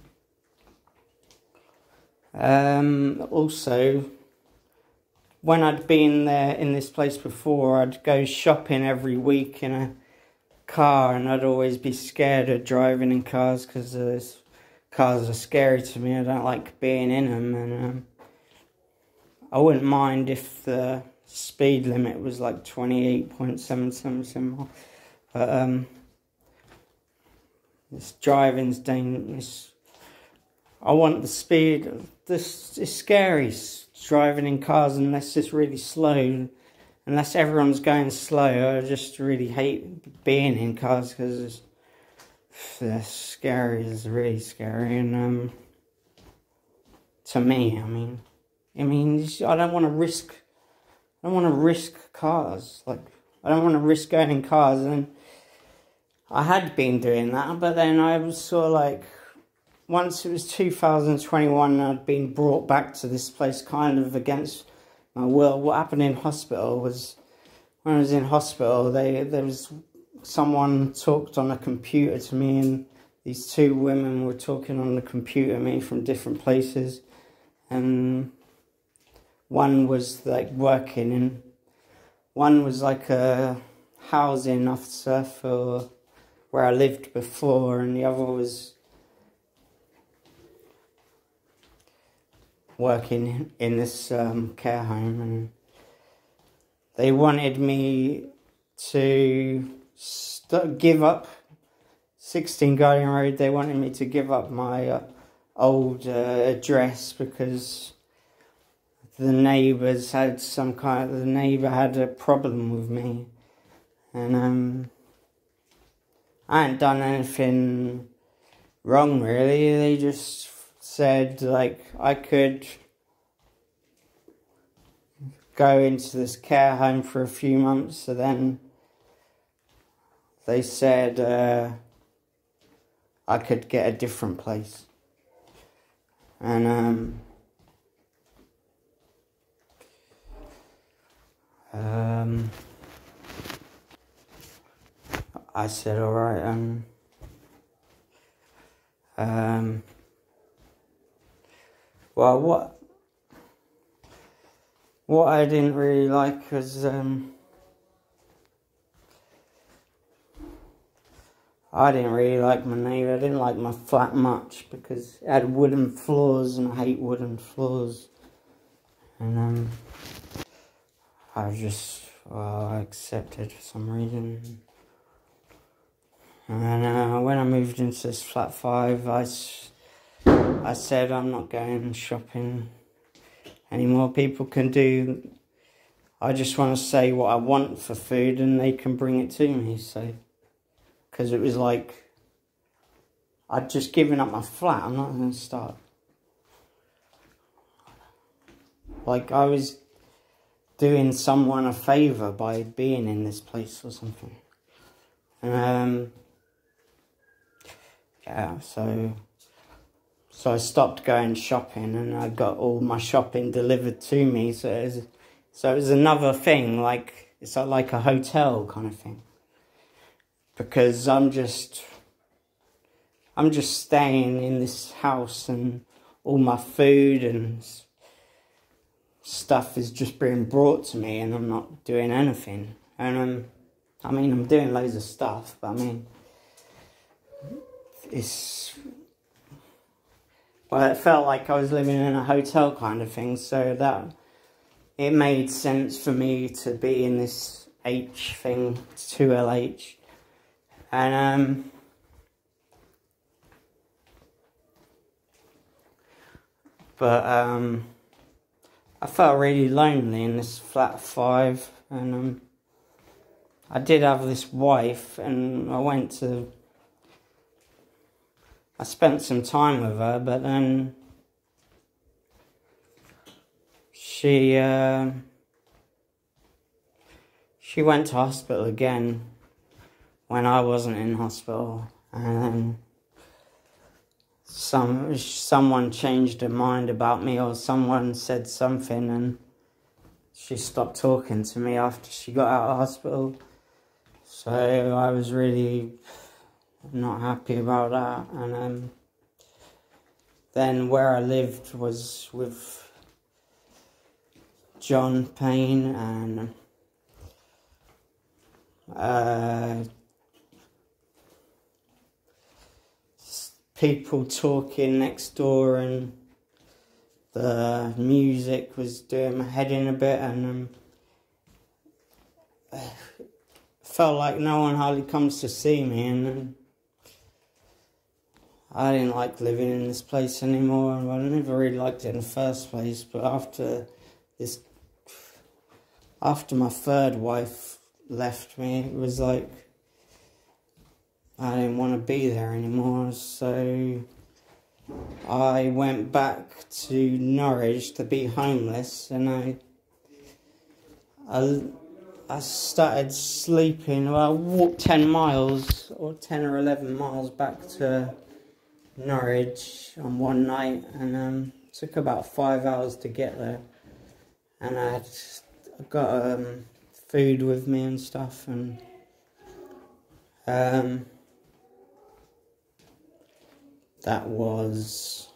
um, also when I'd been there in this place before, I'd go shopping every week in a car, and I'd always be scared of driving in cars because cars are scary to me. I don't like being in them, and um, I wouldn't mind if the speed limit was like twenty eight point seven seven but um, this driving's dangerous. I want the speed. This is scary driving in cars unless it's really slow unless everyone's going slow, I just really hate being in cars because they're scary. It's really scary, and um, to me, I mean, I mean, I don't want to risk. I don't want to risk cars. Like, I don't want to risk in cars, and I had been doing that, but then I was sort of like, once it was 2021, I'd been brought back to this place, kind of against my will. what happened in hospital was when I was in hospital, they there was someone talked on a computer to me, and these two women were talking on the computer to me from different places, and one was like working, and one was like a housing officer for where I lived before, and the other was working in this um, care home, and they wanted me to st- give up 16 Guardian Road. They wanted me to give up my uh, old uh, address because the neighbours had some kind of the neighbour had a problem with me, and um, I hadn't done anything wrong really. They just said like I could go into this care home for a few months, so then they said uh, I could get a different place. And um, um, I said, all right, um, um, well, what what I didn't really like was um, I didn't really like my neighbour. I didn't like my flat much because it had wooden floors and I hate wooden floors. And um, I just well, accepted for some reason. And uh, when I moved into this flat five, I I said I'm not going shopping anymore. People can do. I just want to say what I want for food, and they can bring it to me. So, because it was like I'd just given up my flat. I'm not going to start. Like I was doing someone a favour by being in this place or something. Um. Yeah. So. So I stopped going shopping and I got all my shopping delivered to me. So it was, so it was another thing, like it's like a hotel kind of thing. Because I'm just, I'm just staying in this house and all my food and stuff is just being brought to me and I'm not doing anything. And um, I mean, I'm doing loads of stuff, but I mean, it's well, it felt like I was living in a hotel kind of thing, so that it made sense for me to be in this H thing, 2LH, and um. But um, I felt really lonely in this flat five, and um, I did have this wife, and I went to. I spent some time with her, but then she uh, she went to hospital again when I wasn't in hospital, and some someone changed her mind about me or someone said something and she stopped talking to me after she got out of hospital. So I was really not happy about that. And um, then where I lived was with John Payne and uh, people talking next door and the music was doing my head in a bit and um, felt like no one hardly comes to see me and um, I didn't like living in this place anymore. And I never really liked it in the first place but after this after my third wife left me it was like I didn't want to be there anymore, so I went back to Norwich to be homeless, and I, I, I started sleeping. Well, I walked ten miles or ten or eleven miles back to Norwich on one night, and um, took about five hours to get there. And I I got um, food with me and stuff, and um, that was,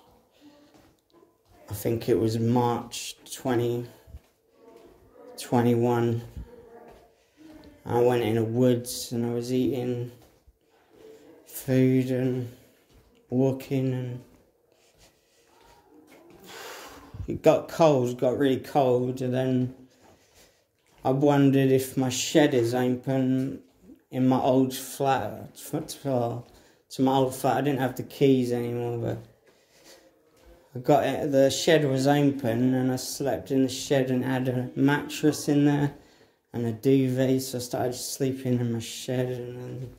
I think it was March 2021. I went in the woods and I was eating food and walking and (sighs) it got cold, got really cold, and then I wondered if my shed is open in my old flat to my old flat. I didn't have the keys anymore, but I got it. The shed was open, and I slept in the shed and had a mattress in there and a duvet. So I started sleeping in my shed, and then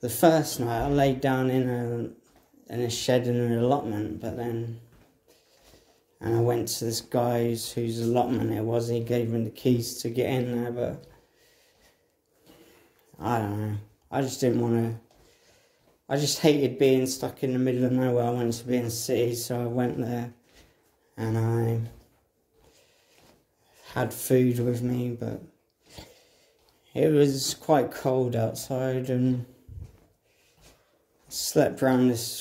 the first night I laid down in a in a shed in an allotment, but then. And I went to this guy's whose allotment it was. He gave me the keys to get in there, but I don't know. I just didn't want to I just hated being stuck in the middle of nowhere. I wanted to be in the city, so I went there and I had food with me, but it was quite cold outside and slept around this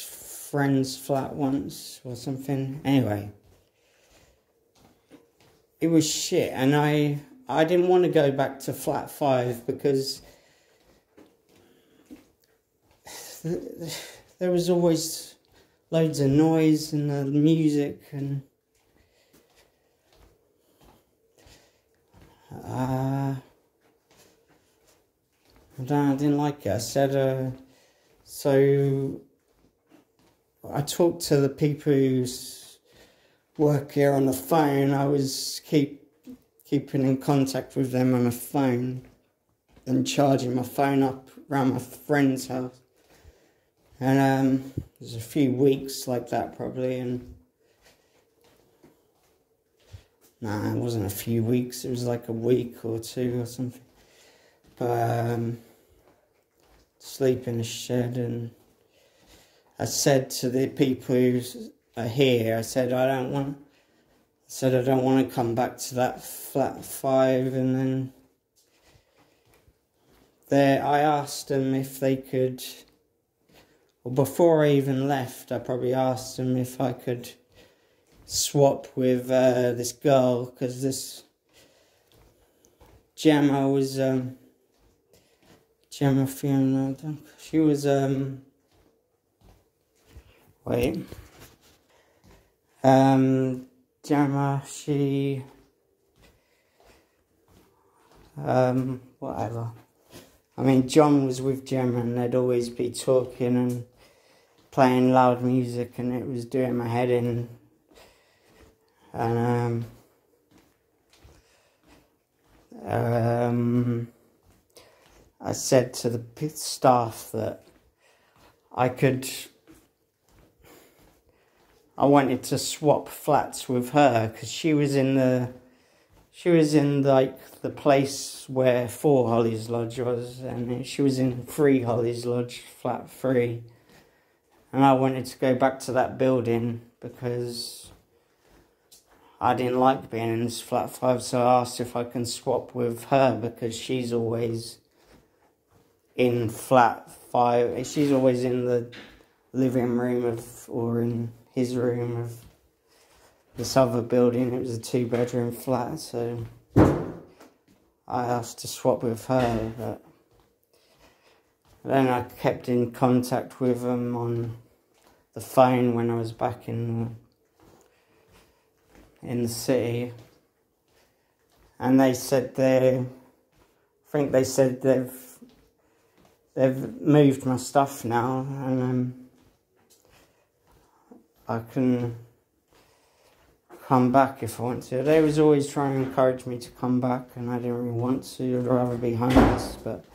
friend's flat once or something. Anyway, it was shit, and I I didn't want to go back to flat five because (sighs) there was always loads of noise and the music and uh, I, didn't like it. I said, uh, so I talked to the people who work here on the phone. I was keep keeping in contact with them on the phone and charging my phone up around my friend's house. And um, there's a few weeks like that probably, and nah, it wasn't a few weeks. It was like a week or two or something. But um, sleep in a shed, and I said to the people who are here, I said I don't want. I said I don't want to come back to that flat five, and then there I asked them if they could before I even left, I probably asked him if I could swap with uh, this girl because this Gemma was um, Gemma Fiona. She was um. Wait. Um, Gemma. She. Um, whatever. I mean, John was with Gemma, and they'd always be talking and playing loud music, and it was doing my head in. And um. Um, I said to the staff that I could. I wanted to swap flats with her because she was in the. She was in like the place where four Hollies Lodge was, and she was in three Hollies Lodge, flat three. And I wanted to go back to that building because I didn't like being in this flat five, so I asked if I can swap with her because she's always in flat five. She's always in the living room of, or in his room of this other building. It was a two bedroom flat, so I asked to swap with her, but then I kept in contact with them on the phone when I was back in in the city, and they said they, I think they said they've they've moved my stuff now, and um, I can come back if I want to. They was always trying to encourage me to come back, and I didn't really want to. I'd rather be homeless, but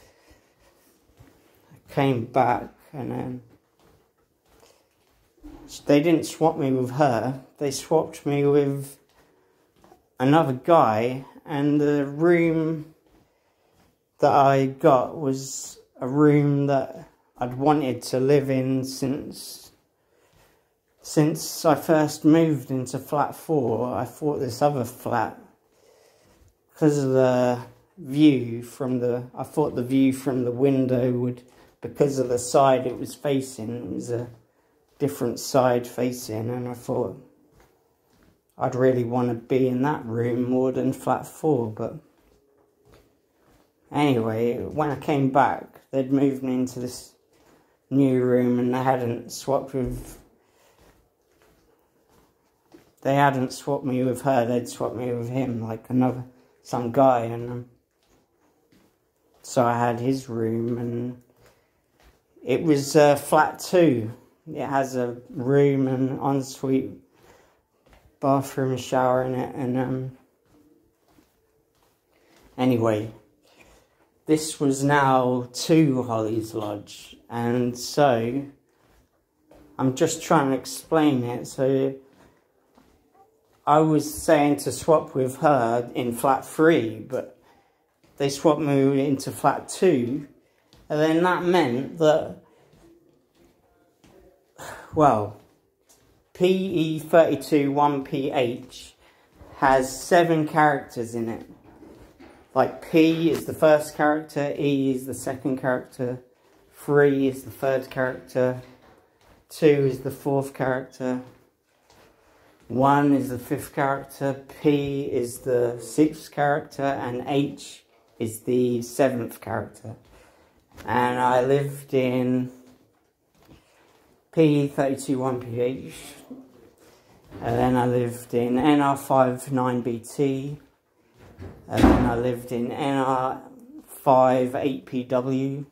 came back, and um, then they didn't swap me with her. They swapped me with another guy, and the room that I got was a room that I'd wanted to live in since since I first moved into flat four. I thought this other flat because of the view from the I thought the view from the window would because of the side it was facing it was a different side facing and I thought I'd really want to be in that room more than flat four but anyway when I came back they'd moved me into this new room and they hadn't swapped with they hadn't swapped me with her they'd swapped me with him like another some guy and um, so I had his room and it was uh, flat two it has a room and ensuite bathroom shower in it. And um, anyway, this was now to Hollies Lodge. And so I'm just trying to explain it. So I was saying to swap with her in flat three, but they swapped me into flat two. And then that meant that well, PE321PH has seven characters in it. Like P is the first character, E is the second character, 3 is the third character, 2 is the fourth character, 1 is the fifth character, P is the sixth character, and H is the seventh character. And I lived in P31PH And then I lived in NR59BT. And then I lived in NR58PW.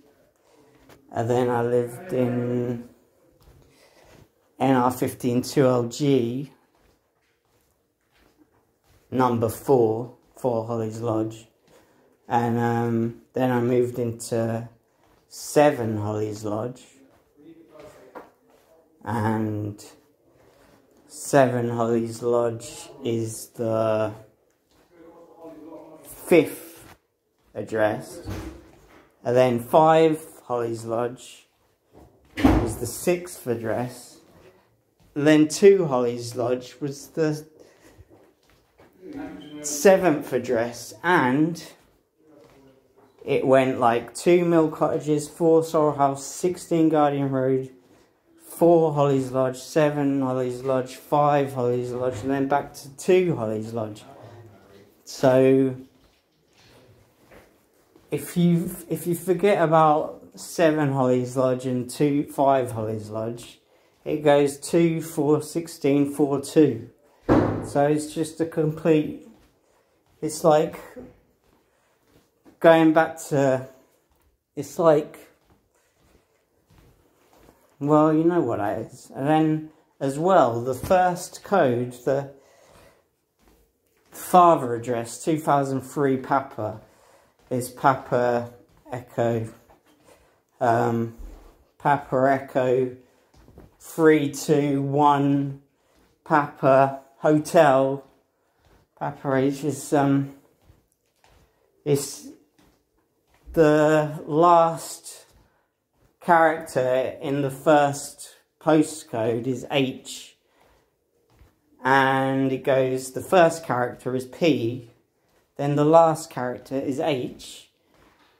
And then I lived in NR152LG, number 4, for Hollies Lodge. And um, then I moved into 7 Hollies Lodge and Seven Hollies Lodge is the fifth address, and then Five Hollies Lodge was the sixth address, and then Two Hollies Lodge was the seventh address, and it went like two Mill Cottages, four Sorrel House, 16 Guardian Road, four Hollies Lodge, seven Hollies Lodge, five Hollies Lodge, and then back to two Hollies Lodge. So if you if you forget about seven Hollies Lodge and two five Hollies Lodge, it goes two, four, sixteen, four, two. So it's just a complete. It's like going back to. It's like. Well, you know what that is, and then as well the first code, the father address, two thousand three Papa is Papa Echo, um, Papa Echo, 321 Papa Hotel. Papa H is, um, is the last character in the first postcode is H and it goes the first character is P then the last character is H,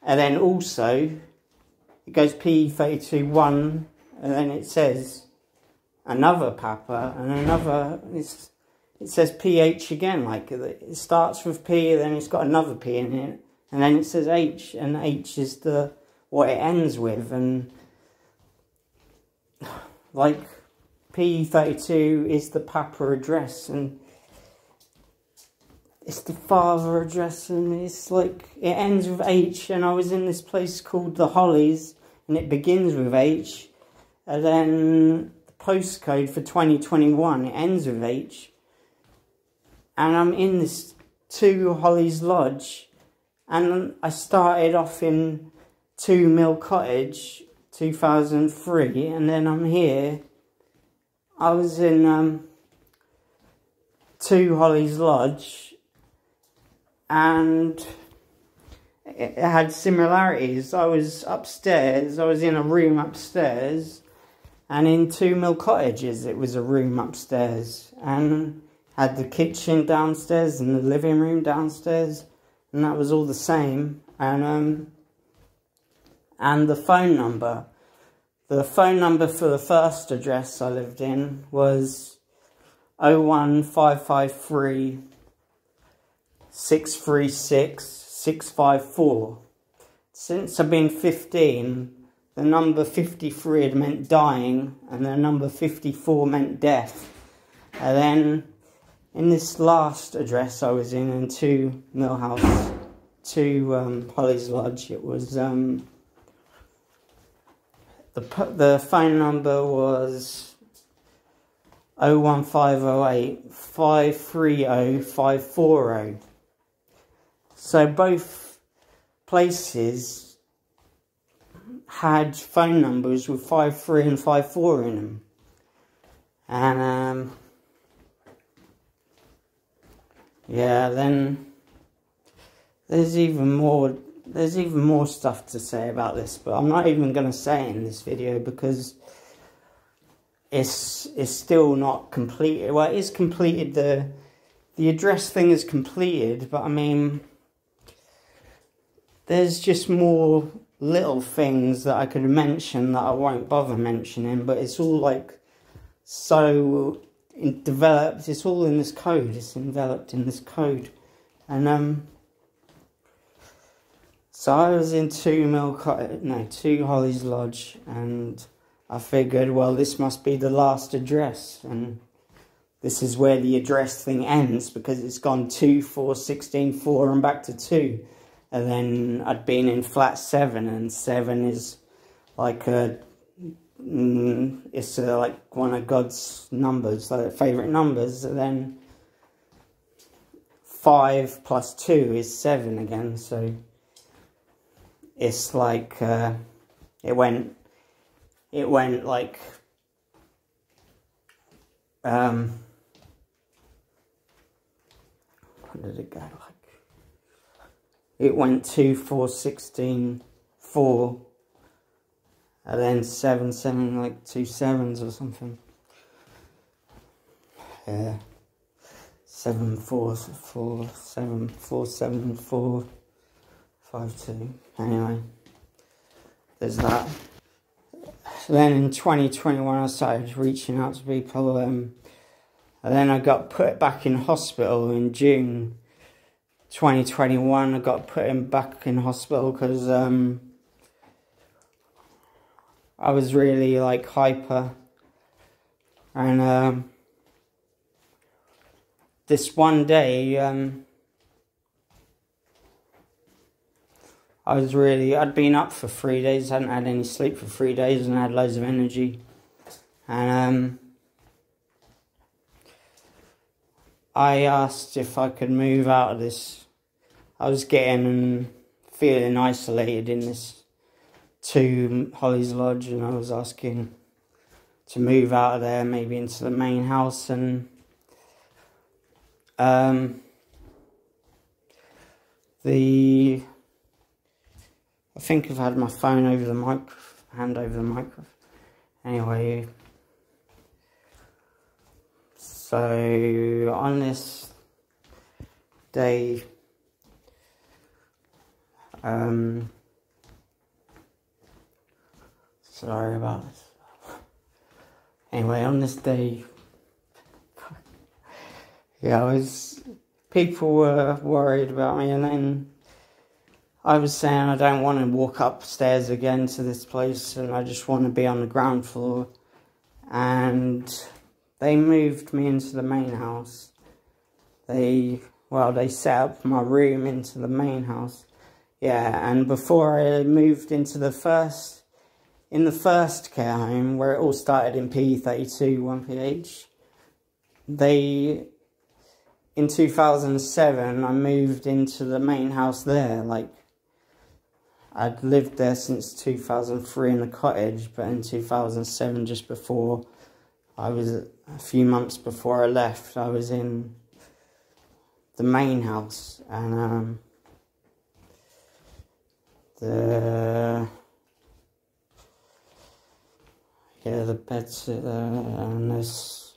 and then also it goes P32 1, and then it says another Papa, and another, it's, it says PH again, like it starts with P, then it's got another P in it, and then it says H, and H is the what it ends with, and like P32 is the Papa address, and it's the father address and it's like it ends with H and I was in this place called the Hollies and it begins with H and then the postcode for 2021 it ends with H. And I'm in this two Hollies Lodge and I started off in two Mill Cottage 2003 and then I'm here I was in um, two Hollies Lodge and it had similarities. I was upstairs, I was in a room upstairs, and in Two Mill Cottages, it was a room upstairs, and had the kitchen downstairs and the living room downstairs, and that was all the same. And um, and the phone number, the phone number for the first address I lived in was 01553 636 654. Since I've been 15, the number 53 had meant dying, and the number 54 meant death. And then in this last address I was in, in 2 Millhouse, 2 um, Hollies Lodge, it was. Um, the, the phone number was 01508 530 540. So both places had phone numbers with 53 and 54 in them. And, um, yeah, then there's even more, there's even more stuff to say about this, but I'm not even going to say it in this video because it's, it's still not completed. Well, it is completed, the, the address thing is completed, but I mean, there's just more little things that I could mention that I won't bother mentioning, but it's all like so developed. It's all in this code. It's enveloped in this code, and um. So I was in two Mill no two Hollies Lodge, and I figured, well, this must be the last address, and this is where the address thing ends because it's gone two, four, sixteen, four, and back to two and then I'd been in flat seven, and seven is like a, mm, it's a, like one of God's numbers, like favorite numbers. Then five plus two is seven again, so it's like uh, it went, it went like. Um, what did it go like? it went 2, 4, 16, 4, and then 7, 7, like two sevens or something. Yeah. 7, 4, 4, 7, 4, 7, 4, 5, 2. Anyway, there's that. Then in 2021, I started reaching out to people, um, and then I got put back in hospital in June 2021 I got put in back in hospital because um, I was really like hyper and um, this one day um, I was really I'd been up for three days hadn't had any sleep for three days and had loads of energy and um, I asked if I could move out of this. I was getting and feeling isolated in this to Hollies Lodge, and I was asking to move out of there, maybe into the main house, and um, the I think I've had my phone over the mic, hand over the microphone. Anyway, so on this day, um, sorry about this. Anyway, on this day, (laughs) yeah, I was, people were worried about me and then I was saying I don't want to walk upstairs again to this place and I just want to be on the ground floor and they moved me into the main house. They, well, they set up my room into the main house. Yeah, and before I moved into the first, in the first care home, where it all started in P32 1PH, they, in 2007, I moved into the main house there, like, I'd lived there since 2003 in the cottage, but in 2007, just before I was a few months before I left, I was in the main house. And um, the yeah the beds uh, and this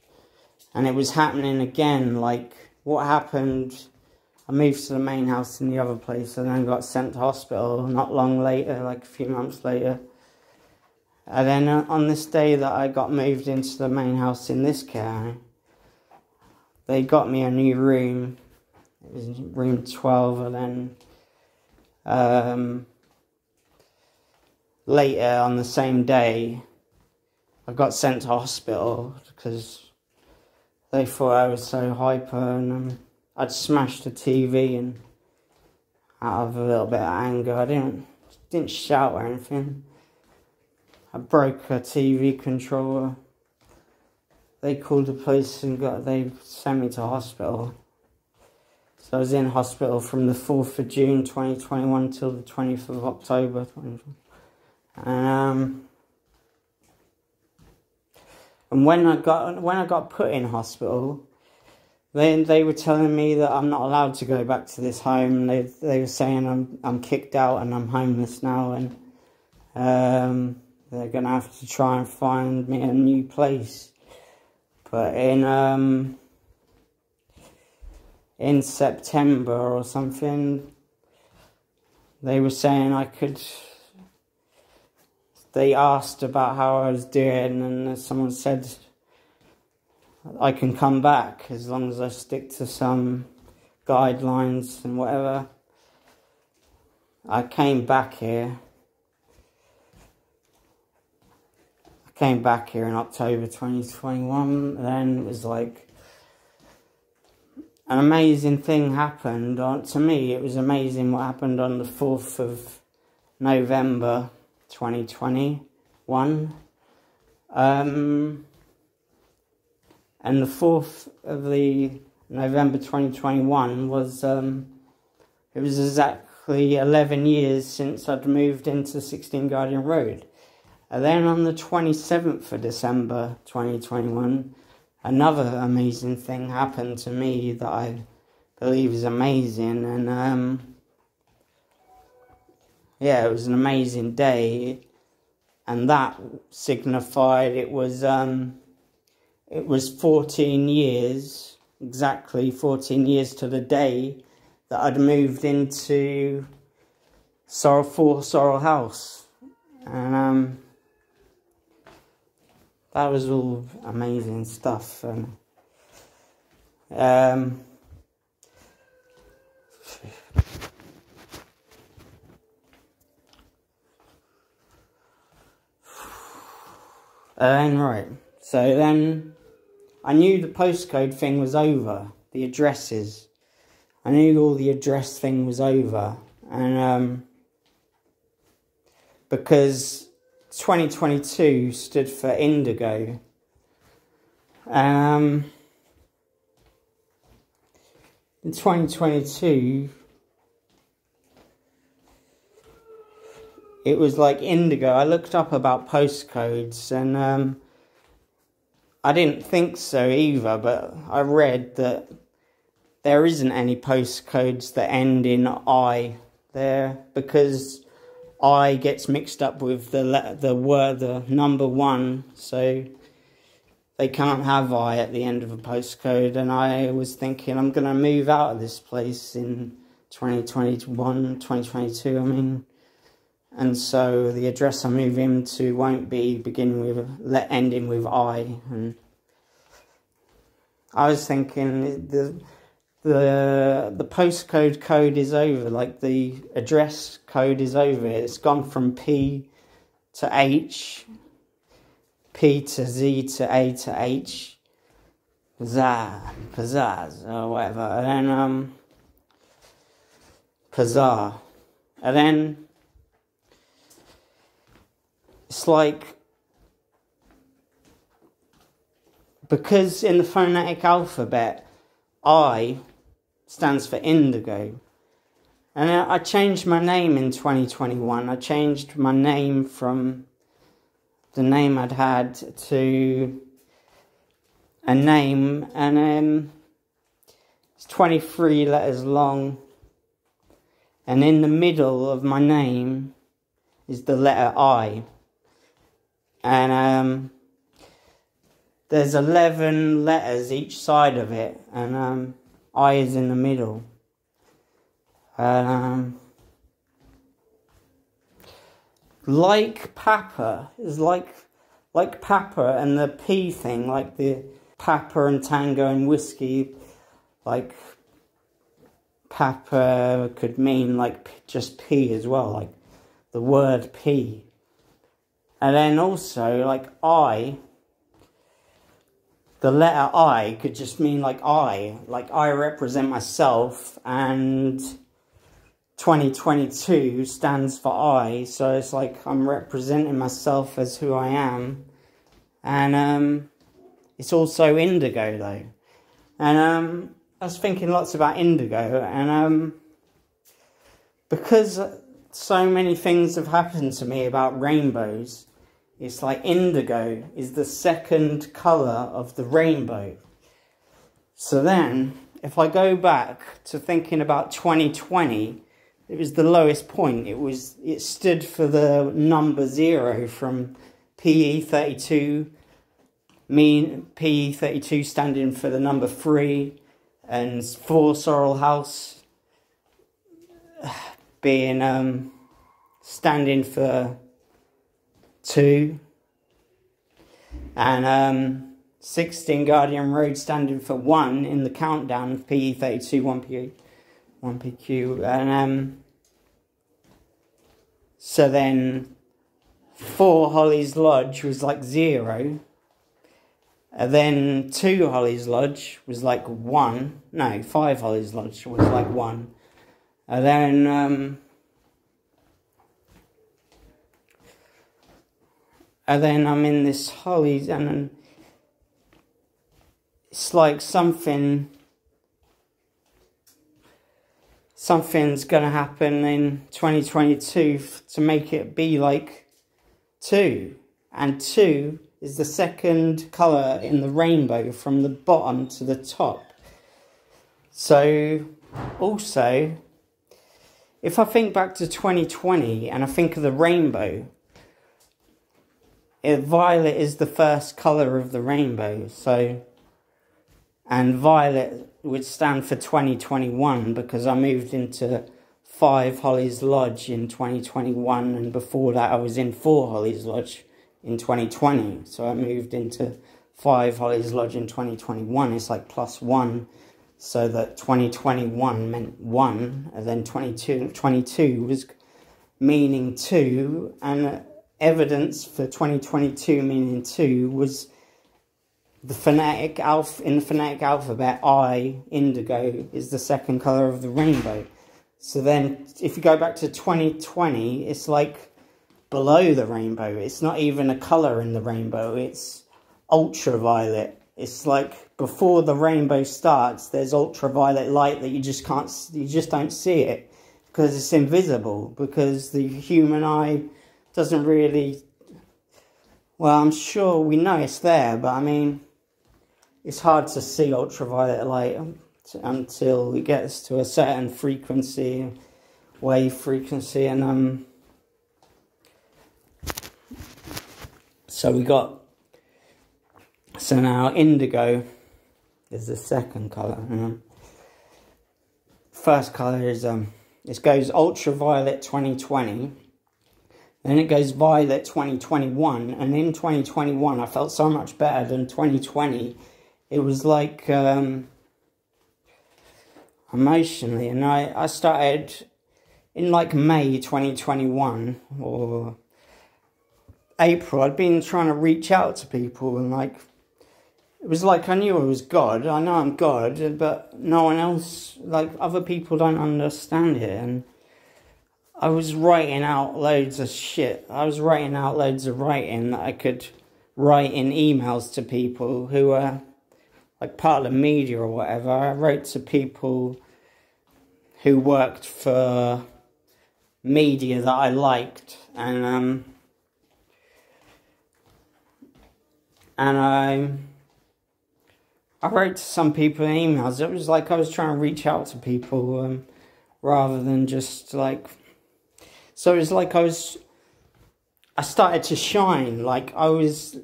and it was happening again like what happened I moved to the main house in the other place and then got sent to hospital not long later like a few months later and then uh, on this day that I got moved into the main house in this care, they got me a new room. It was room 12, and then um, later on the same day, I got sent to hospital because they thought I was so hyper and um, I'd smashed the TV and out of a little bit of anger, I didn't didn't shout or anything. I broke a TV controller. They called the police and got they sent me to hospital. So I was in hospital from the 4th of June 2021 till the 20th of October 2021. And, um, and when I got when I got put in hospital, they they were telling me that I'm not allowed to go back to this home. They they were saying I'm I'm kicked out and I'm homeless now and um they're gonna have to try and find me a new place. But in um in September or something, they were saying I could. They asked about how I was doing, and someone said I can come back as long as I stick to some guidelines and whatever. I came back here I came back here in October 2021. Then it was like an amazing thing happened. To me, it was amazing what happened on the 4th of November 2021. Um, and the 4th of the November 2021 was, um, it was exactly 11 years since I'd moved into 16 Guardian Road. And then on the 27th of December 2021, another amazing thing happened to me that I believe is amazing. And um, yeah, it was an amazing day. And that signified it was um, it was 14 years, exactly 14 years to the day that I'd moved into Sorrel 4 Sorrel House. And um, that was all amazing stuff. And um, then, right. So then I knew the postcode thing was over, the addresses. I knew all the address thing was over. And, um, because 2022 stood for indigo. Um, in 2022, it was like indigo. I looked up about postcodes and um, I didn't think so either, but I read that there isn't any postcodes that end in I there because I gets mixed up with the le- the word the number one, so they can't have I at the end of a postcode. And I was thinking I'm gonna move out of this place in 2021, 2022. I mean and so the address I move him to won't be beginning with let ending with I. And I was thinking the the the postcode code is over like the address code is over. It's gone from P to H P to Z to A to H Pizzazz, pizzazz or whatever. And then um Pizzazz and then it's like because in the phonetic alphabet, I stands for indigo. And I changed my name in 2021. I changed my name from the name I'd had to a name, and um, it's 23 letters long. And in the middle of my name is the letter I and um, there's 11 letters each side of it, and um, I is in the middle. And, um, like Papa is like like Papa and the P thing, like the Papa and Tango and whiskey, like Papa could mean like just P as well, like the word P. And then also, like I, the letter I could just mean like I, like I represent myself, and 2022 stands for I, so it's like I'm representing myself as who I am. And um, it's also indigo though. And um, I was thinking lots about indigo, and um, because so many things have happened to me about rainbows. It's like indigo is the second colour of the rainbow. So then, if I go back to thinking about 2020, it was the lowest point. It was it stood for the number zero from PE 32, mean PE 32 standing for the number three, and four Sorrel House (sighs) being um, standing for two, and um, 16 Guardian Road standing for one in the countdown of PE 32 1PQ. 1PQ, and um, so then four Hollies Lodge was like zero. And then two Hollies Lodge was like one. No, five Hollies Lodge was like one. And then um, and then I'm in this holly, and it's like something something's gonna happen in 2022 to make it be like two, and two is the second color in the rainbow from the bottom to the top. So, also, if I think back to 2020 and I think of the rainbow, it, violet is the first colour of the rainbow, so and violet would stand for 2021 because I moved into 5 Hollies Lodge in 2021 and before that I was in 4 Hollies Lodge in 2020 so I moved into 5 Hollies Lodge in 2021 it's like plus 1 so that 2021 meant 1 and then 22 22 was meaning 2 and evidence for 2022 meaning 2 was the phonetic alpha in the phonetic alphabet I indigo is the second color of the rainbow. So then if you go back to 2020 it's like below the rainbow. It's not even a color in the rainbow. It's ultraviolet. It's like before the rainbow starts there's ultraviolet light that you just can't you just don't see it because it's invisible because the human eye doesn't really well, I'm sure we know it's there, but I mean, it's hard to see ultraviolet light until it gets to a certain frequency, wave frequency, and um. So we got. So now indigo is the second color. Um, first color is um. It goes ultraviolet 2020. Then it goes violet 2021, and in 2021 I felt so much better than 2020 it was like um, emotionally, and I, I started in like May 2021 or April. I'd been trying to reach out to people, and like it was like I knew I was God. I know I'm God, but no one else, like other people, don't understand it, and. I was writing out loads of shit. I was writing out loads of writing that I could write in emails to people who were like part of the media or whatever, I wrote to people who worked for media that I liked, and um, and I I wrote to some people in emails. It was like I was trying to reach out to people um, rather than just like. So it was like I was. I started to shine. Like I was.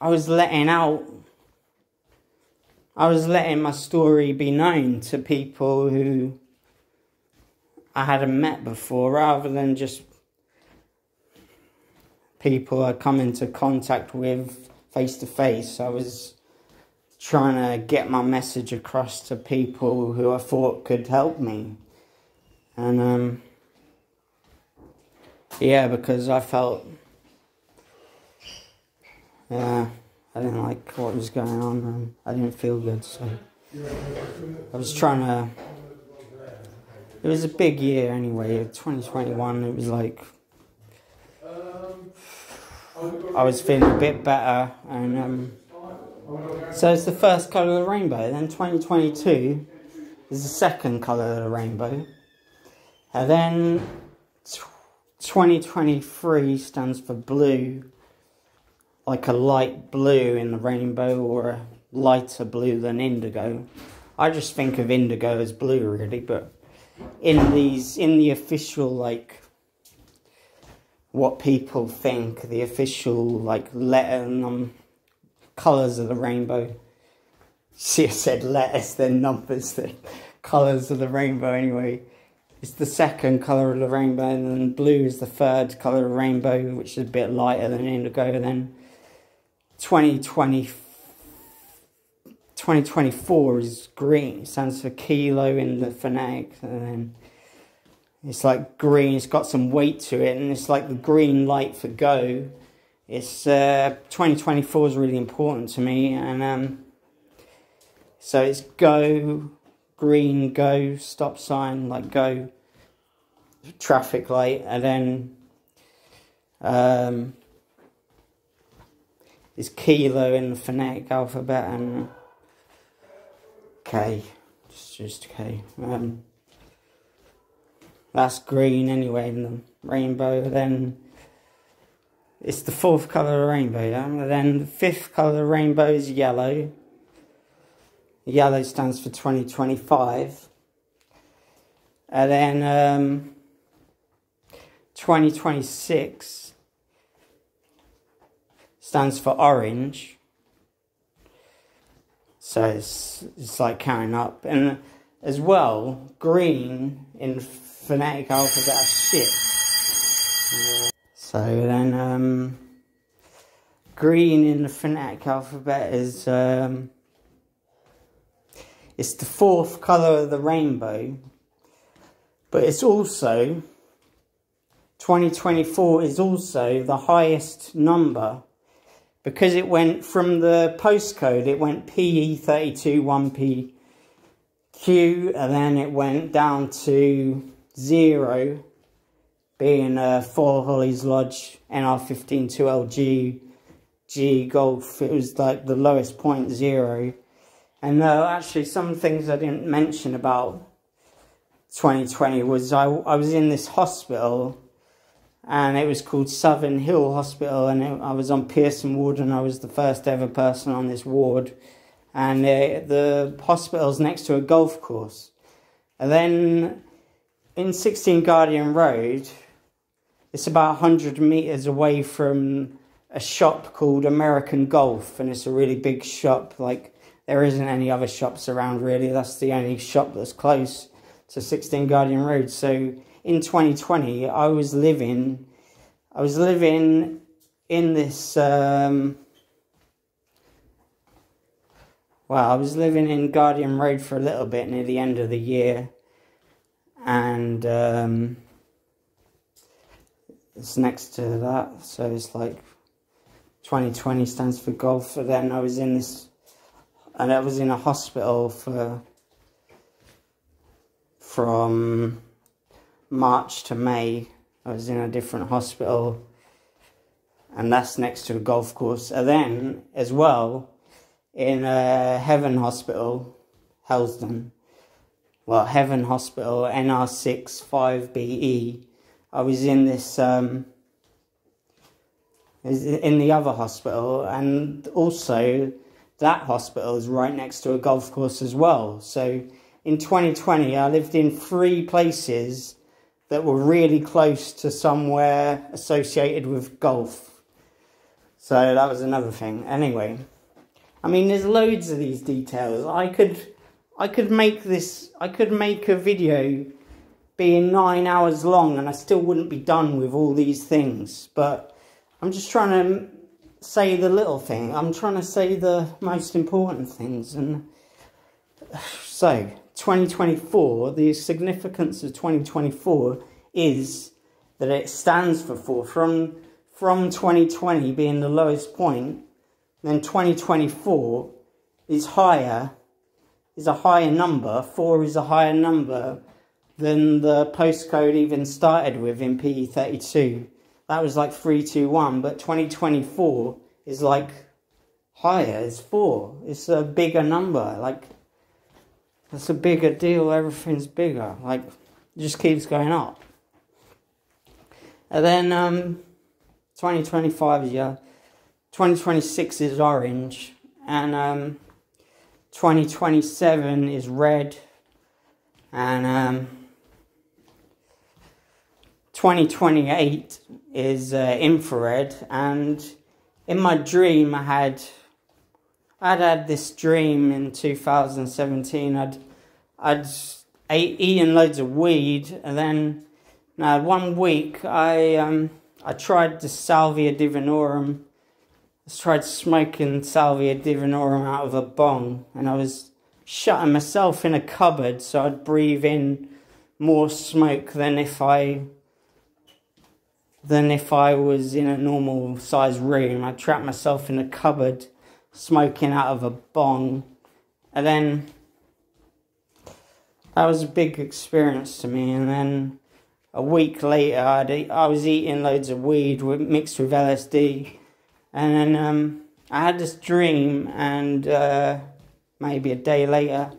I was letting out I was letting my story be known to people who I hadn't met before rather than just people I come into contact with face to face. I was trying to get my message across to people who I thought could help me. And um, yeah, because I felt yeah. I didn't like what was going on I didn't feel good so I was trying to it was a big year anyway 2021 it was like I was feeling a bit better and um, so it's the first colour of the rainbow then 2022 is the second colour of the rainbow and then 2023 stands for blue like a light blue in the rainbow or a lighter blue than indigo. I just think of indigo as blue really, but in these in the official like what people think, the official like letter um, colours of the rainbow. See I said letters then numbers then colours of the rainbow anyway. It's the second colour of the rainbow and then blue is the third colour of the rainbow, which is a bit lighter than indigo then 2020, 2024 is green. It stands for kilo in the phonetic. And then it's like green. It's got some weight to it. And it's like the green light for go. It's uh, 2024 is really important to me. And um, so it's go, green, go, stop sign, like go, traffic light. And then... Um, is kilo in the phonetic alphabet and K, just, just K. Um, that's green anyway in the rainbow. Then it's the fourth colour of the rainbow. Yeah? And then the fifth colour of the rainbow is yellow. Yellow stands for 2025. And then um, 2026 stands for orange. So it's, it's like counting up. And as well, green in phonetic alphabet shit. So then, um, green in the phonetic alphabet is, um, it's the fourth colour of the rainbow. But it's also 2024 is also the highest number because it went from the postcode, it went PE32 1PQ, and then it went down to zero, being uh, 4 Hollies Lodge, NR15 2LG, G Golf. It was like the lowest point, zero. And uh, actually, some things I didn't mention about 2020 was I, I was in this hospital and it was called Southern Hill Hospital, and it, I was on Pearson Ward, and I was the first ever person on this ward. And uh, the hospital's next to a golf course. And then in 16 Guardian Road, it's about 100 metres away from a shop called American Golf, and it's a really big shop. Like, there isn't any other shops around, really. That's the only shop that's close to 16 Guardian Road. So, in 2020, I was living, I was living in this, um, well, I was living in Guardian Road for a little bit near the end of the year, and um, it's next to that, so it's like 2020 stands for golf. And then I was in this, and I was in a hospital for from March to May, I was in a different hospital, and that's next to a golf course. And then, as well, in a Heaven Hospital, Hellesdon, well, Heaven Hospital, NR6 5BE, I was in this, um, in the other hospital, and also that hospital is right next to a golf course as well. So in 2020, I lived in three places that were really close to somewhere associated with golf. So that was another thing. Anyway, I mean, there's loads of these details. I could, I could make this, I could make a video being nine hours long and I still wouldn't be done with all these things. But I'm just trying to say the little thing. I'm trying to say the most important things. And (sighs) so, 2024, the significance of 2024 is that it stands for four. From, from 2020 being the lowest point, then 2024 is higher, is a higher number. Four is a higher number than the postcode even started with in PE32. That was like 321, but 2024 is like higher, it's four. It's a bigger number. Like it's a bigger deal, everything's bigger. Like, it just keeps going up. And then um, 2025 is yeah, 2026 is orange, and um, 2027 is red, and um, 2028 is uh, infrared. And in my dream, I had I'd had this dream in 2017. I'd I'd ate, eaten loads of weed, and then now one week I um I tried the Salvia divinorum. I tried smoking Salvia divinorum out of a bong, and I was shutting myself in a cupboard so I'd breathe in more smoke than if I than if I was in a normal sized room. I trapped myself in a cupboard smoking out of a bong. And then that was a big experience to me. And then a week later, I'd eat, I was eating loads of weed with, mixed with LSD. And then um, I had this dream, and uh, maybe a day later,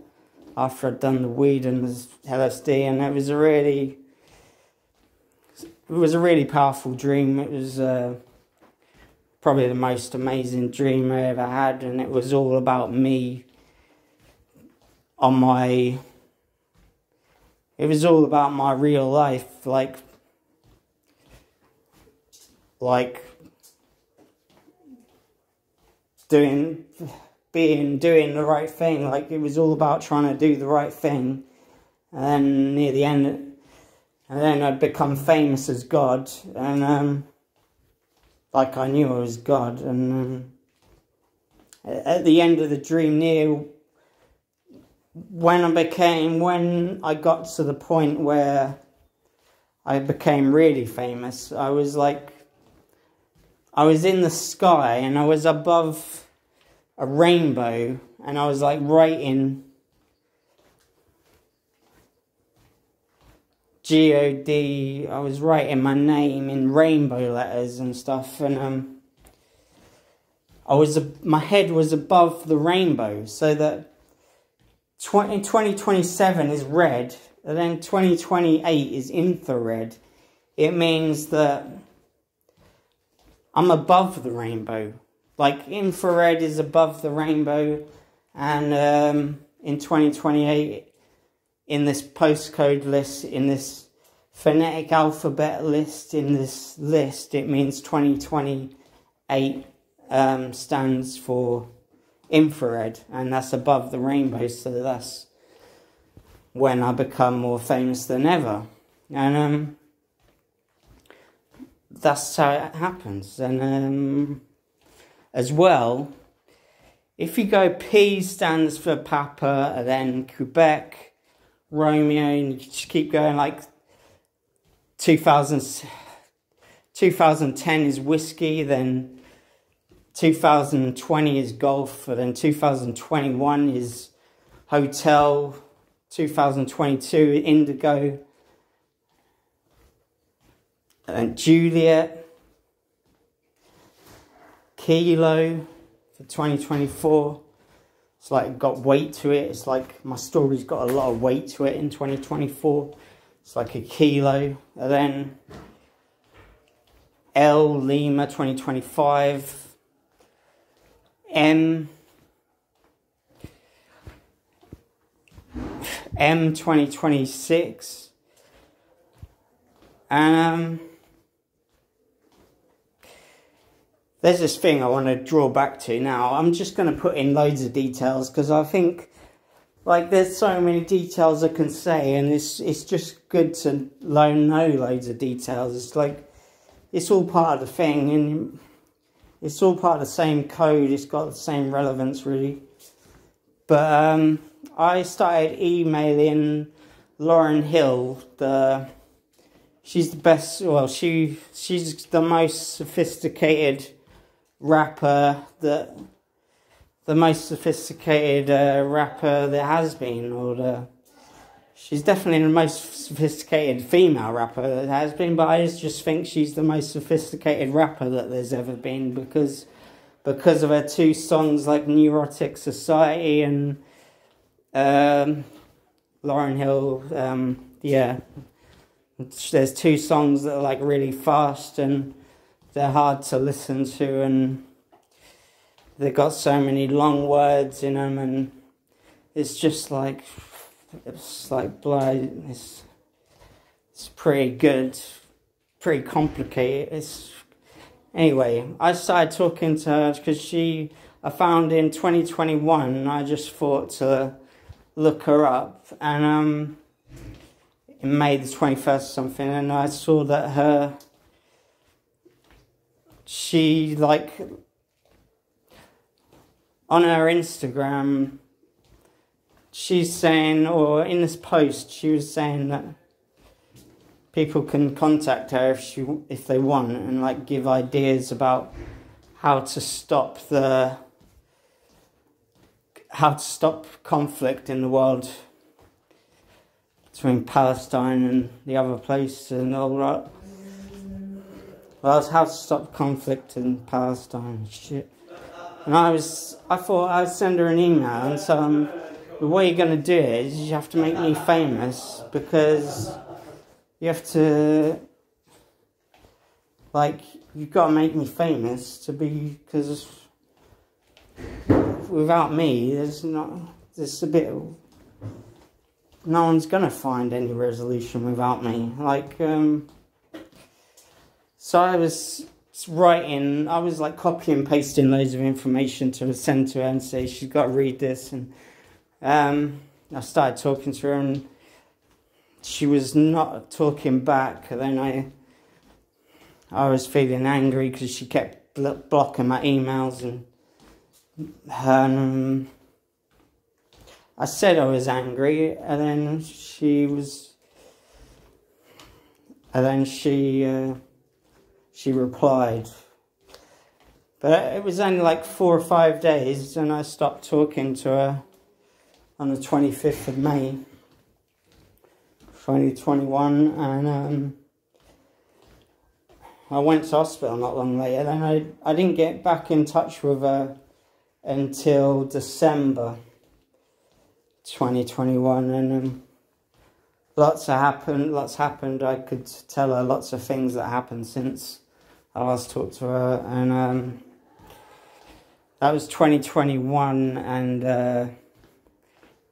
after I'd done the weed and the LSD, and it was a really, it was a really powerful dream. It was. Uh, probably the most amazing dream I ever had, and it was all about me on my. It was all about my real life, like. Like. Doing. Being. Doing the right thing. Like, it was all about trying to do the right thing. And then near the end. And then I'd become famous as God, and, um like I knew I was God. And um, at the end of the dream, near when I became, when I got to the point where I became really famous. I was like, I was in the sky and I was above a rainbow and I was like writing G O D. I was writing my name in rainbow letters and stuff, and um, I was my head was above the rainbow, so that 20, 2027 is red, and then 2028 is infrared. It means that I'm above the rainbow. Like infrared is above the rainbow, and um, in 2028 in this postcode list, in this phonetic alphabet list, in this list, it means 2028 um, stands for infrared, and that's above the rainbow, so that's when I become more famous than ever. And um, that's how it happens. And um, as well, if you go P stands for Papa, and then Quebec, Romeo, and you just keep going like 2000, 2010 is whiskey, then 2020 is golf, and then 2021 is hotel, 2022 indigo, and Juliet, kilo for 2024. It's like got weight to it. It's like my story's got a lot of weight to it in 2024. It's like a kilo. And then L Lima 2025. M M 2026. Um there's this thing I want to draw back to now. I'm just going to put in loads of details because I think like there's so many details I can say and it's it's just good to know loads of details. It's like it's all part of the thing and it's all part of the same code. It's got the same relevance really. But um, I started emailing Lauryn Hill, the she's the best well she she's the most sophisticated rapper that the most sophisticated uh, rapper there has been, or the she's definitely the most sophisticated female rapper that has been. But I just think she's the most sophisticated rapper that there's ever been because because of her two songs like Neurotic Society and um, Lauryn Hill. Um, yeah, there's two songs that are like really fast and they're hard to listen to and they've got so many long words in them and it's just like it's like blood it's it's pretty good pretty complicated. It's anyway i started talking to her because she i found in 2021 i just thought to look her up and um in may the 21st something and i saw that her she like on her Instagram she's saying or in this post she was saying that people can contact her if she if they want and like give ideas about how to stop the how to stop conflict in the world between Palestine and the other place and all that. Well, it's how to stop conflict in Palestine shit. And I was, I thought I'd send her an email and so um, the way you're going to do it is you have to make me famous because you have to, like, you've got to make me famous to be, because without me, there's not, there's a bit, no one's going to find any resolution without me. Like, um, so I was writing, I was like copying and pasting loads of information to send to her and say she's got to read this. And um, I started talking to her and she was not talking back. And then I, I was feeling angry because she kept blocking my emails and um, I said I was angry and then she was And then she uh, she replied. But it was only like four or five days, and I stopped talking to her on the 25th of May, 2021, and um, I went to hospital not long later. Then I, I didn't get back in touch with her until December 2021, and um, lots happened. Lots happened. I could tell her lots of things that happened since I last talked to her, and um, that was 2021. And uh,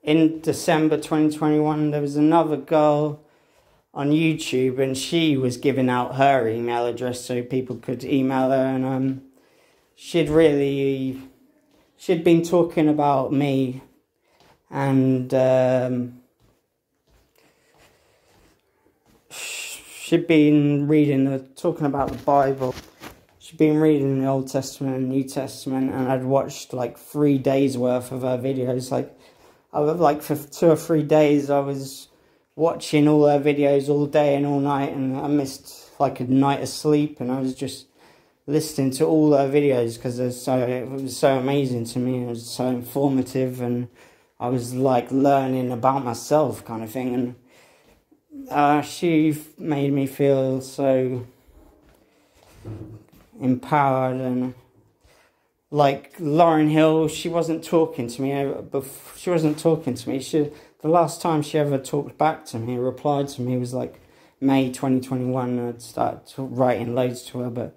in December 2021, there was another girl on YouTube, and she was giving out her email address so people could email her, and um, she'd really she'd been talking about me and um, she'd been reading the talking about the Bible. She'd been reading the Old Testament and New Testament, and I'd watched like three days worth of her videos. Like, I was like for two or three days, I was watching all her videos all day and all night, and I missed like a night of sleep, and I was just listening to all her videos because so it was so amazing to me. It was so informative, and I was like learning about myself, kind of thing. And uh, she made me feel so empowered and like Lauryn Hill. She wasn't talking to me. Before, she wasn't talking to me. She the last time she ever talked back to me, replied to me, was like May 2021. I'd started writing loads to her, but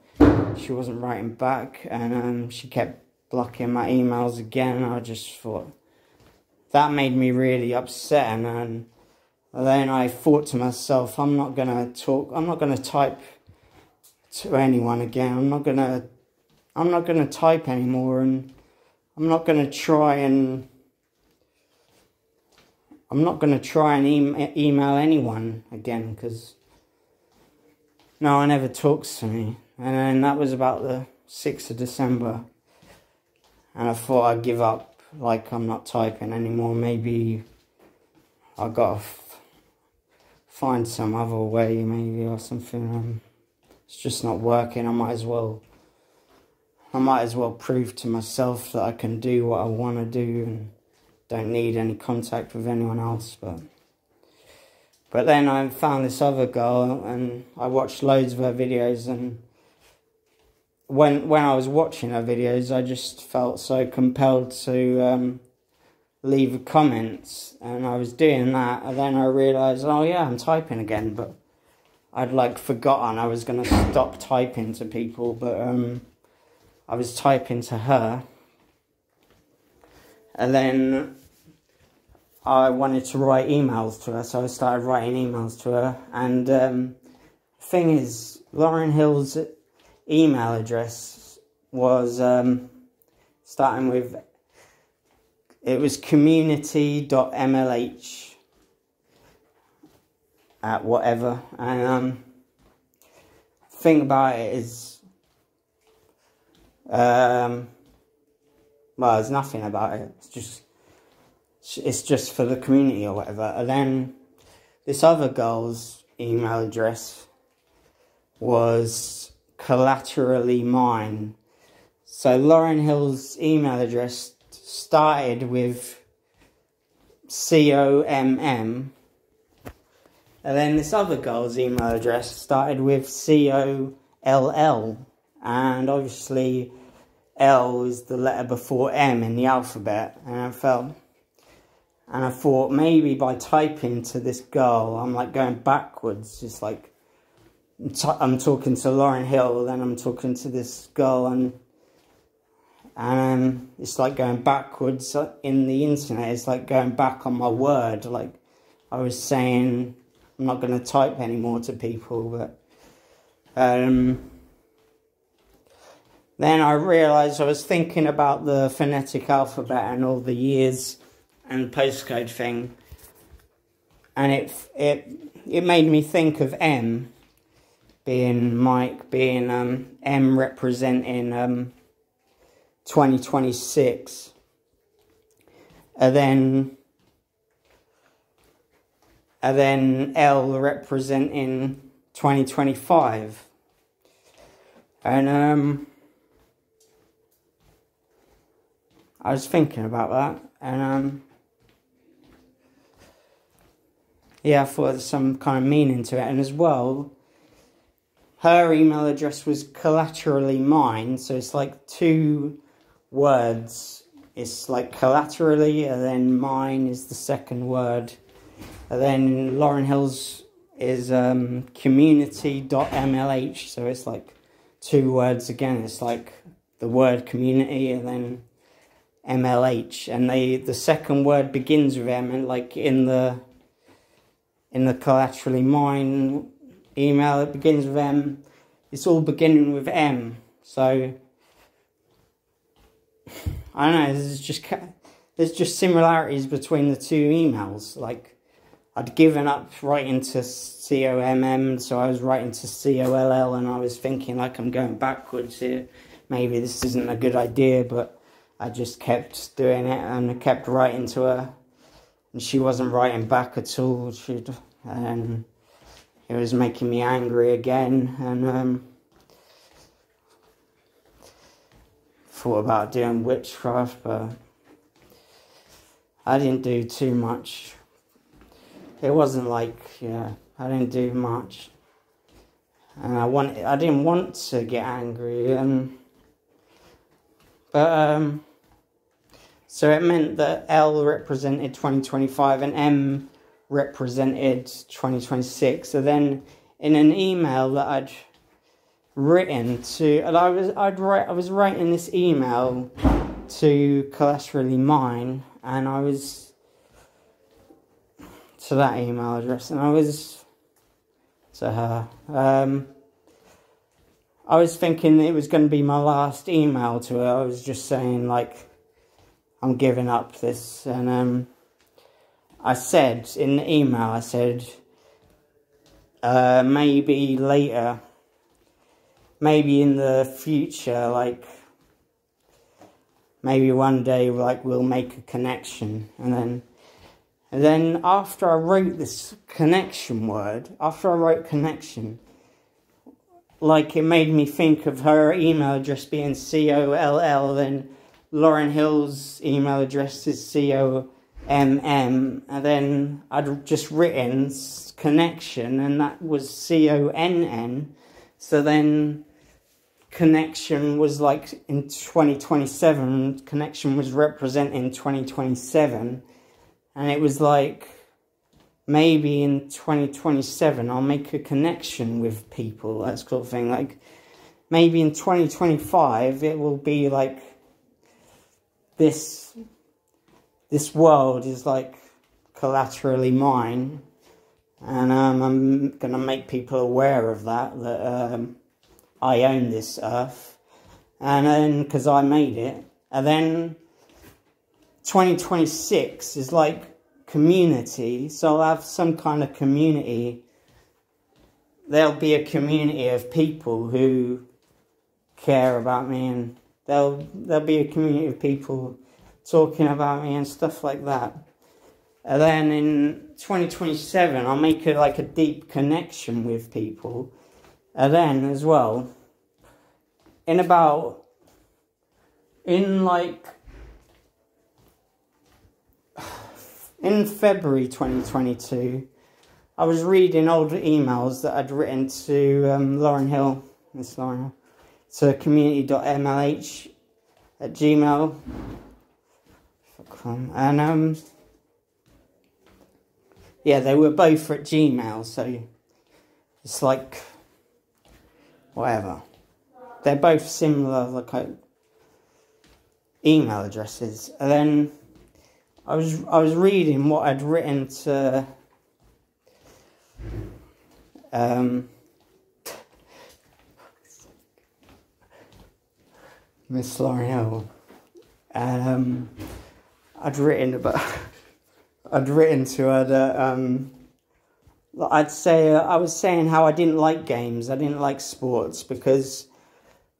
she wasn't writing back, and um, she kept blocking my emails again. I just thought that made me really upset, and, and then I thought to myself, I'm not gonna talk. I'm not gonna type to anyone again. I'm not gonna. I'm not gonna type anymore, and I'm not gonna try and. I'm not going to try and e email anyone again because no one ever talks to me. And then that was about the 6th of December. And I thought I'd give up, like I'm not typing anymore. Maybe I gotta find some other way, maybe, or something. Um, it's just not working. I might as well. I might as well prove to myself that I can do what I want to do and don't need any contact with anyone else. But but then I found this other girl and I watched loads of her videos and when when I was watching her videos, I just felt so compelled to um, leave comments, and I was doing that, and then I realised, oh yeah, I'm typing again, but I'd like forgotten I was gonna stop typing to people, but um, I was typing to her, and then I wanted to write emails to her, so I started writing emails to her, and um, thing is, Lauryn Hill's email address was um, starting with it was community.mlh at whatever. And um thing about it is um well there's nothing about it. It's just it's just for the community or whatever. And then this other girl's email address was collaterally mine. So Lauryn Hill's email address started with C O M M, and then this other girl's email address started with C O L L, and obviously L is the letter before M in the alphabet, and I felt. And I thought maybe by typing to this girl, I'm like going backwards, just like I'm talking to Lauryn Hill, then I'm talking to this girl, and and it's like going backwards in the internet. It's like going back on my word. Like I was saying, I'm not going to type anymore to people, but um, then I realised I was thinking about the phonetic alphabet and all the years and postcode thing, and it it it made me think of M being Mike, being um, M representing um, 2026. And then, and then L representing 2025. And um, I was thinking about that, and um, yeah, I thought there's some kind of meaning to it, and as well, her email address was collaterally mine, so it's like two words. It's like collaterally, and then mine is the second word, and then Lauryn Hill's is um, community.mlh, so it's like two words again. It's like the word community and then MLH, and they the second word begins with M, and like in the in the collaterally mine email, it begins with M. It's all beginning with M, so I don't know. There's just there's just similarities between the two emails, like. I'd given up writing to C-O-M-M, so I was writing to C-O-L-L, and I was thinking, like, I'm going backwards here. Maybe this isn't a good idea, but I just kept doing it, and I kept writing to her, and she wasn't writing back at all. She'd, and it was making me angry again, and um, thought about doing witchcraft, but I didn't do too much. It wasn't like yeah I didn't do much. And I want I didn't want to get angry and but um so it meant that L represented 2025 and M represented 2026 so then in an email that I'd written to and I was I'd write I was writing this email to collaterally mine and I was to that email address, and I was to her. Um, I was thinking it was going to be my last email to her. I was just saying like, I'm giving up this, and um, I said in the email, I said, uh, maybe later, maybe in the future, like maybe one day, like we'll make a connection, and then and then after I wrote this connection word, after I wrote connection, like it made me think of her email address being C O L L, then Lauryn Hill's email address is C O M M, and then I'd just written connection, and that was C O N N. So then connection was like in 2027, connection was representing 2027 and it was like maybe in 2027 I'll make a connection with people, that sort of thing. Like maybe in 2025 it will be like this this world is like collaterally mine and um, I'm gonna make people aware of that that um, I own this earth and then because I made it and then 2026 is like community, so I'll have some kind of community. There'll be a community of people who care about me, and there'll there'll be a community of people talking about me and stuff like that. And then in 2027, I'll make a, like a deep connection with people. And then as well, in about in like in February 2022, I was reading old emails that I'd written to um, Lauryn Hill, Miss Lauryn Hill, to community.mlh at gmail.com. And, um, yeah, they were both at Gmail, so it's like, whatever. They're both similar, like, email addresses. And then I was I was reading what I'd written to um, Miss L'Oreal, um, I'd written about (laughs) I'd written to her that um, I'd say uh, I was saying how I didn't like games, I didn't like sports because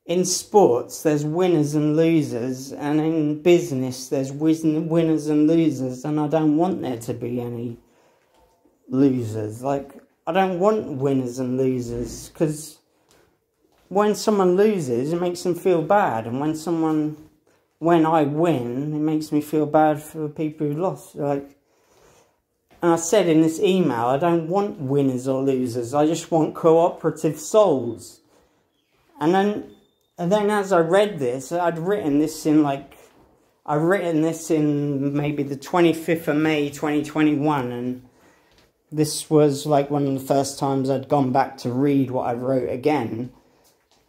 in sports, there's winners and losers, and in business, there's winners and losers, and I don't want there to be any losers. Like, I don't want winners and losers because when someone loses, it makes them feel bad, and when someone, when I win, it makes me feel bad for the people who lost. Like, and I said in this email, I don't want winners or losers. I just want cooperative souls. And then, and then as I read this, I'd written this in like, I'd written this in maybe the 25th of May 2021, and this was like one of the first times I'd gone back to read what I wrote again.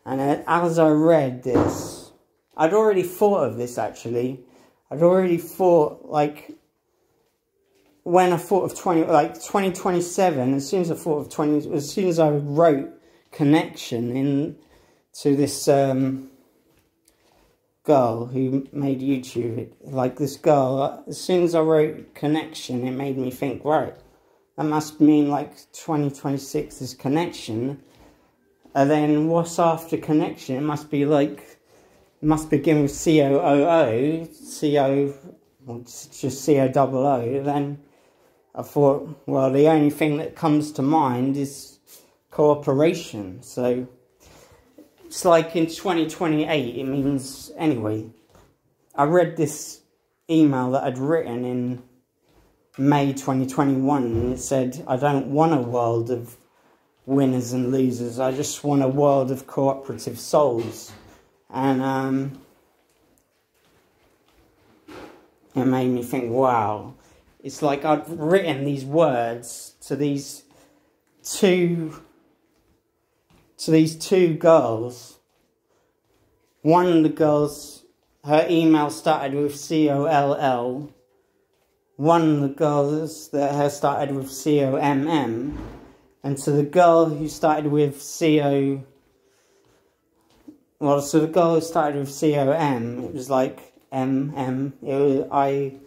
And uh, as I read this, I'd already thought of this actually. I'd already thought like when I thought of 20, like 2027, as soon as I thought of 20, as soon as I wrote connection in to this um, girl who made YouTube, like this girl, as soon as I wrote connection, it made me think, right, that must mean like 2026 is connection. And then what's after connection? It must be like, it must begin with C O O O, C O, just C O double O. Then I thought, well, the only thing that comes to mind is cooperation. So it's like in 2028, it means, anyway, I read this email that I'd written in May 2021 and it said, I don't want a world of winners and losers. I just want a world of cooperative souls. And um, it made me think, wow. It's like I'd written these words to these two to these two girls. One of the girls, her email started with C O L L. One of the girls that has started with C O M M and to the girl who started with CO, well, so the girl who started with COM, it was like MM. It was, I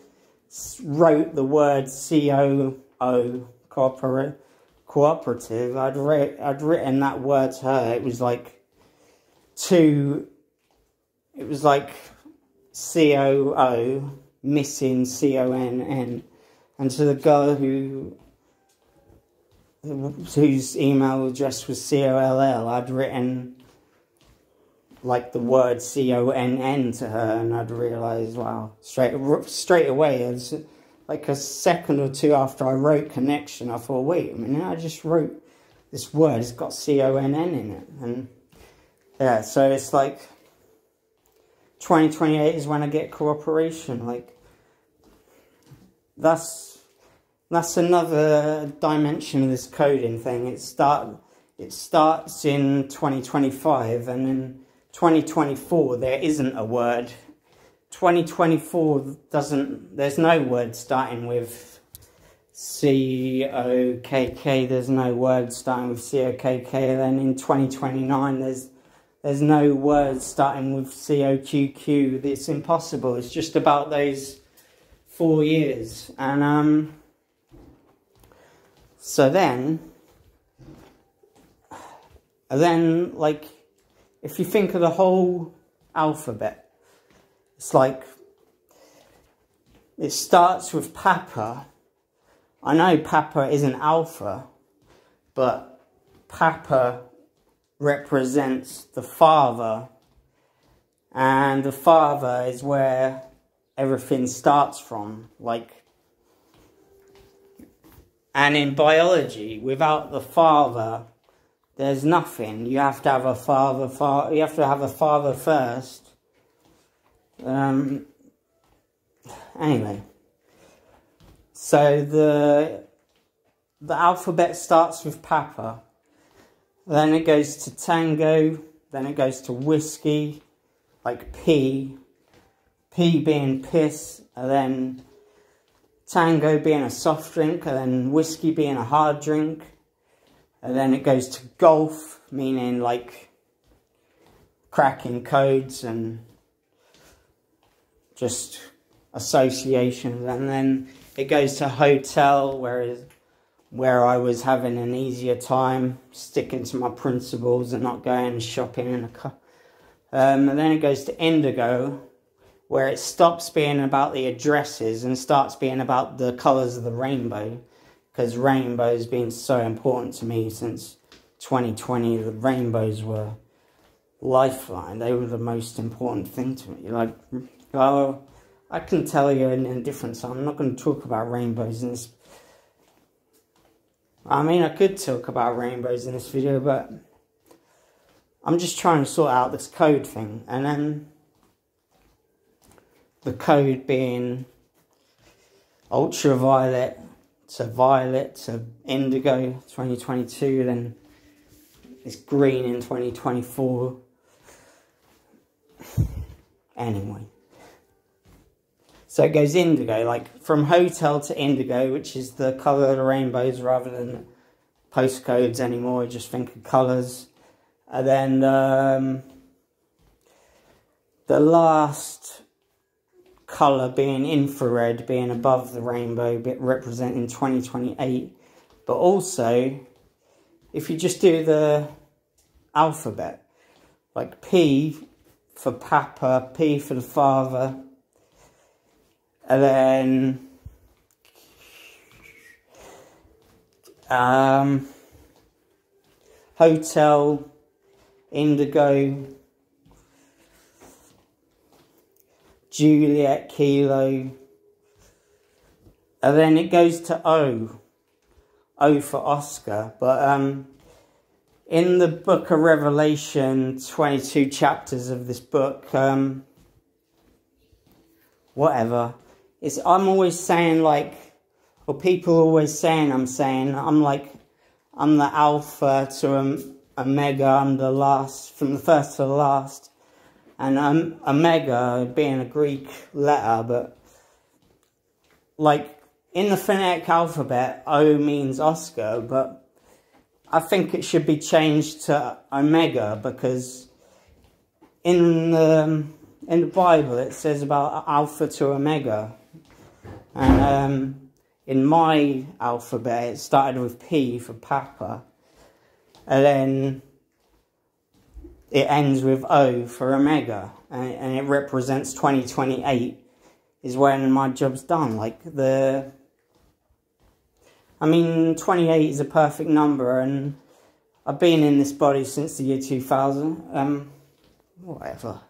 wrote the word COO, cooperate, cooperative. I'd, I'd written that word to her. It was like two, it was like COO missing CONN. And to the girl who whose email address was C-O-L-L, I'd written like the word C-O-N-N to her and I'd realise, wow, straight, straight away, as like a second or two after I wrote connection, I thought, wait a minute, I just wrote this word, it's got C-O-N-N in it. And yeah, so it's like 2028 is when I get cooperation, like that's that's another dimension of this coding thing. It start it starts in 2025 and in 2024 there isn't a word. 2024 doesn't there's no word starting with C O K K. There's no word starting with C O K K. Then in 2029 there's there's no word starting with C O Q Q. It's impossible. It's just about those four years and um so then, then like, if you think of the whole alphabet, it's like, it starts with Papa. I know Papa isn't alpha, but Papa represents the father, and the father is where everything starts from. Like, and in biology, without the father, there's nothing. You have to have a father. Fa- you have to have a father first. Um. Anyway, so the the alphabet starts with Papa. Then it goes to Tango. Then it goes to whiskey, like P. P being piss, and then Tango being a soft drink, and then whiskey being a hard drink. And then it goes to golf, meaning like cracking codes and just associations. And then it goes to hotel, where, where I was having an easier time sticking to my principles and not going shopping in a car. Um, and then it goes to indigo, where it stops being about the addresses and starts being about the colours of the rainbow. Because rainbows been so important to me since 2020. The rainbows were lifeline. They were the most important thing to me. Like, oh, I can tell you in a different so I'm not going to talk about rainbows in this. I mean, I could talk about rainbows in this video, but I'm just trying to sort out this code thing. And then the code being ultraviolet to violet to indigo 2022, then it's green in 2024. Anyway. So it goes indigo, like from hotel to indigo, which is the colour of the rainbows rather than postcodes anymore. Just think of colours. And then um, the last colour being infrared, being above the rainbow, representing 2028. But also, if you just do the alphabet, like P for Papa, P for the father, and then um, hotel, indigo, Juliet, kilo, and then it goes to O, O for Oscar, but um, in the book of Revelation, 22 chapters of this book, um, whatever, it's, I'm always saying like, or people always saying I'm saying, I'm like, I'm the alpha to um, omega, I'm the last, from the first to the last. And um, omega being a Greek letter, but like in the phonetic alphabet, O means Oscar, but I think it should be changed to omega because in the, in the Bible it says about alpha to omega. And um, in my alphabet, it started with P for Papa. And then it ends with O for Omega. And, and it represents 2028 is when my job's done. Like the... I mean, 28 is a perfect number and I've been in this body since the year 2000. Um, whatever.